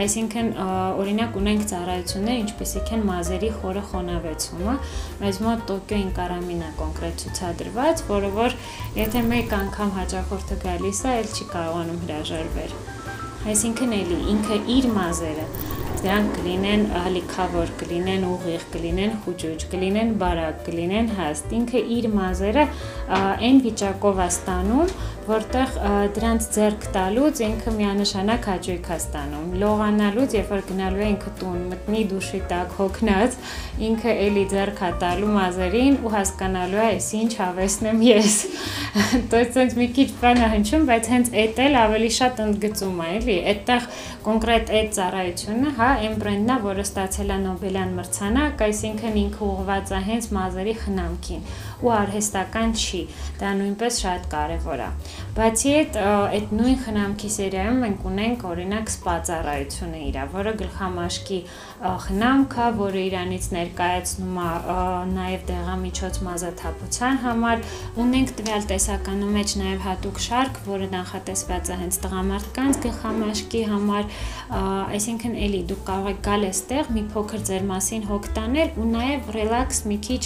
Այսինքն, օրինակ ունենք ծառայություններ, ինչպեսիք են մազերի խորը խոնավեցումը, մեզ մոտ Տոկիոյին կարամինա կոնկրետ ցուցադրված, որը որ եթե մեկ անգամ հաճախորդը գալիս է, էլ չի կարողանում հրաժարվել այսինքն էլի ինքը իր մազերը դրանք կլինեն ալիքավոր, կլինեն ուղիղ, կլինեն խուճուճ, կլինեն բարակ, կլինեն հաստ։ Ինքը իր մազերը այն վիճակով է ստանում, որտեղ դրանց ձեռք տալուց ինքը միանշանակ հաճույք է ստանում։ Լողանալուց, երբ որ գնալու է ինքը տուն, մտնի դուշի տակ հոգնած, ինքը էլի ձեռք է տալու մազերին ու հասկանալու է, այս ինչ հավեսնեմ ես։ Դոց ցենց մի քիչ բան է հնչում, բայց հենց այդ էլ ավելի շատ ընդգծում է, էլի։ Այդտեղ կոնկրետ այդ ծառայությունը, հա, այն բրենդն է, որը ստացել է Նոբելյան մրցանակ, այսինքն ինքը ուղղված է հենց մազերի խնամքին ու արհեստական չի։ Դա նույնպես շատ կարևոր է։ Բացի այդ, այդ նույն խնամքի սերիայում մենք ունենք օրինակ սպա ծառայությունը իրա, որը գլխամաշկի խնամքը, որը իրանից ներկայացնում է նաև դեղամիջոց մազաթափության համար, ունենք տվյալ տեսականում մեջ նաև հատուկ շարք, որը նախատեսված է հենց տղամարդկանց գլխամաշկի համար, այսինքն էլի դուք կարող եք գալ այստեղ մի փոքր ձեր մասին հոգ տանել ու նաև ռելաքս մի քիչ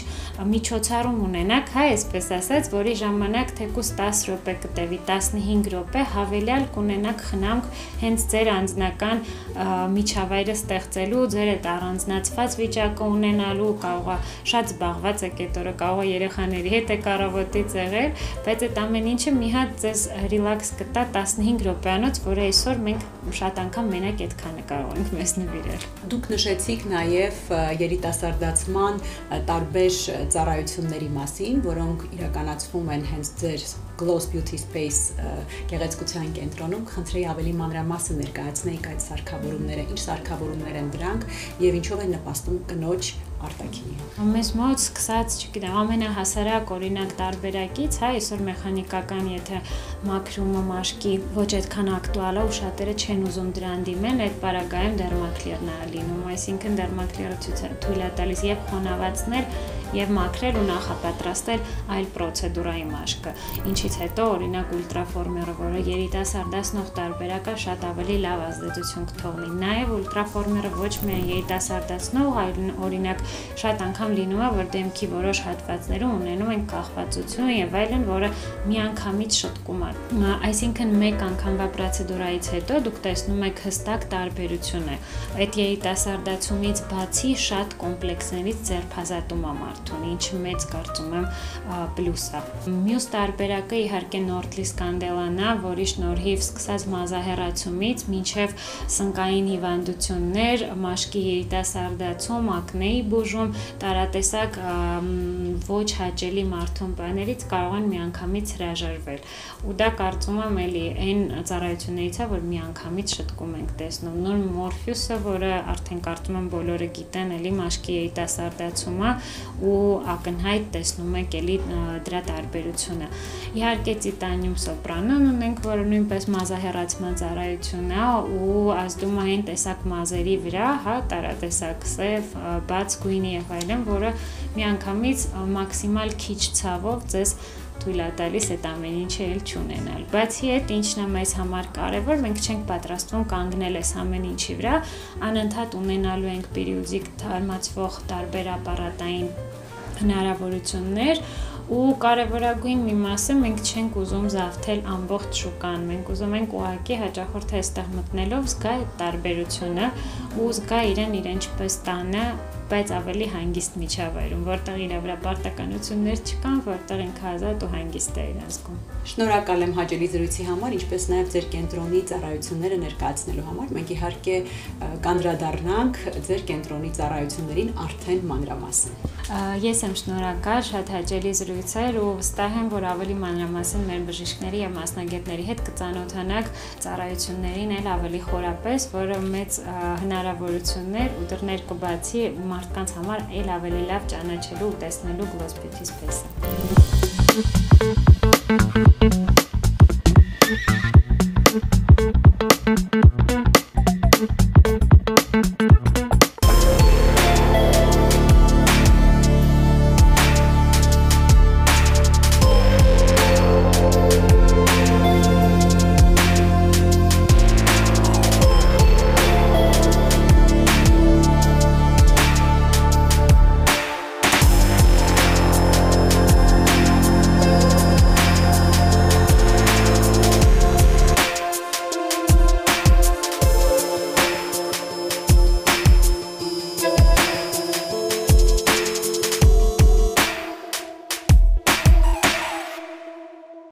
միջոցառում ունենալ ժամանակ, հա, այսպես ասած, որի ժամանակ թեկուս 10 րոպե կտևի, 15 րոպե հավելյալ կունենաք խնամք հենց ձեր անձնական միջավայրը ստեղծելու, ձեր այդ առանձնացված վիճակը ունենալու, կարող է շատ զբաղված եք այդ օրը, կարող է երեխաների հետ եք առավոտից եղել, բայց այդ ամեն ինչը մի հատ ձեզ ռիլաքս կտա 15 րոպեանոց, որը այսօր մենք շատ անգամ մենակ այդքանը կարող ենք մեզ նվիրել։ Դուք նշեցիք նաև երիտասարդացման տարբեր ծառայությունների մասին, որոնք իրականացվում են հենց ձեր Gloss Beauty Space գեղեցկության կենտրոնում խնդրեի ավելի մանրամասն ներկայացնեիք այդ սարքավորումները, ինչ սարքավորումներ են դրանք եւ ինչով են նպաստում կնոջ արտաքինի։ Մեզ մոտ սկսած, չգիտեմ, ամենահասարակ օրինակ տարբերակից, հա, այսօր մեխանիկական, եթե մաքրումը մաշկի ոչ այդքան ակտուալ է ու շատերը չեն ուզում դրան դիմեն, այդ պարագայում դերմակլիրն է լինում, այսինքն դերմակլիրը թույլ է տալիս եւ խոնավացնել եւ մաքրել ու նախապատրաստել այլ պրոցեդուրայի մաշկը։ Ինչից հետո օրինակ ուլտրաֆորմերը, որը երիտասարդացնող տարբերակը շատ ավելի լավ ազդեցություն կթողնի։ Նաեւ ուլտրաֆորմերը ոչ միայն երիտասարդացնող, այլ օրինակ շատ անգամ լինում է, որ դեմքի որոշ հատվածներում ունենում են կախվածություն եւ այլն, որը միանգամից շտկում է։ Այսինքն մեկ անգամվա պրոցեդուրայից հետո դուք տեսնում եք հստակ տարբերությունը։ Այդ երիտասարդացումից բացի շատ կոմպլեքսներից ձերբազատում է մարդուն, ինչը մեծ կարծում եմ պլյուս է։ Մյուս տարբերակը իհարկե Նորդլիս կանդելան է, որի շնորհիվ սկսած մազահեռացումից մինչև սնկային հիվանդություններ, մաշկի երիտասարդացում, ակնեի բուժում, տարատեսակ ոչ հաճելի մարդուն բաներից կարող են միանգամից հրաժարվել։ Ու դա կարծում եմ էլի այն ծառայություններից է, որ միանգամից շտկում ենք տեսնում։ Նոր Morpheus-ը, որը արդեն կարծում եմ բոլորը գիտեն, էլի մաշկի երիտասարդացումը ու ակնհայտ տեսնում եք էլի դրա տարբերությունը։ Իհարկե տիտանիում սոպրանոն ունենք, որը նույնպես մազահեռացման ծառայություն է ու ազդում է այն տեսակ մազերի վրա, հա, տարատեսակ սև, բաց գույնի եւ այլն, որը միանգամից մաքսիմալ քիչ ցավով ձեզ թույլ է տալիս այդ ամեն ինչը էլ չունենալ։ Բացի այդ, ինչն է մեզ համար կարևոր, մենք չենք պատրաստվում կանգնել այս ամեն ինչի վրա, անընդհատ ունենալու ենք պերիոդիկ թարմացվող տարբեր ապարատային հնարավորություններ ու կարևորագույն մի մասը մենք չենք ուզում զավթել ամբողջ շուկան։ Մենք ուզում ենք ուղակի հաճախորդը այստեղ մտնելով զգա այդ տարբերությունը ու զգա իրեն իրեն ինչպես տանը բայց ավելի հանգիստ միջավայրում, որտեղ իր վրա պարտականություններ չկան, որտեղ ինքը ազատ ու հանգիստ է իրեն զգում։ Շնորհակալ եմ հաջելի զրույցի համար, ինչպես նաև ձեր կենտրոնի ծառայությունները ներկայացնելու համար։ Մենք իհարկե կանդրադառնանք ձեր կենտրոնի ծառայություններին արդեն մանրամասն։ Ես եմ շնորհակալ, շատ հաճելի զրույց էր ու վստահ եմ, որ ավելի մանրամասն մեր բժիշկների եւ մասնագետների հետ կծանոթանաք ծառայություններին էլ ավելի խորապես, որը մեծ հնարավորություններ ու դռներ կբացի մարդկանց համար այլ ավելի լավ ճանաչելու ու տեսնելու Gloss Beauty Space-ը։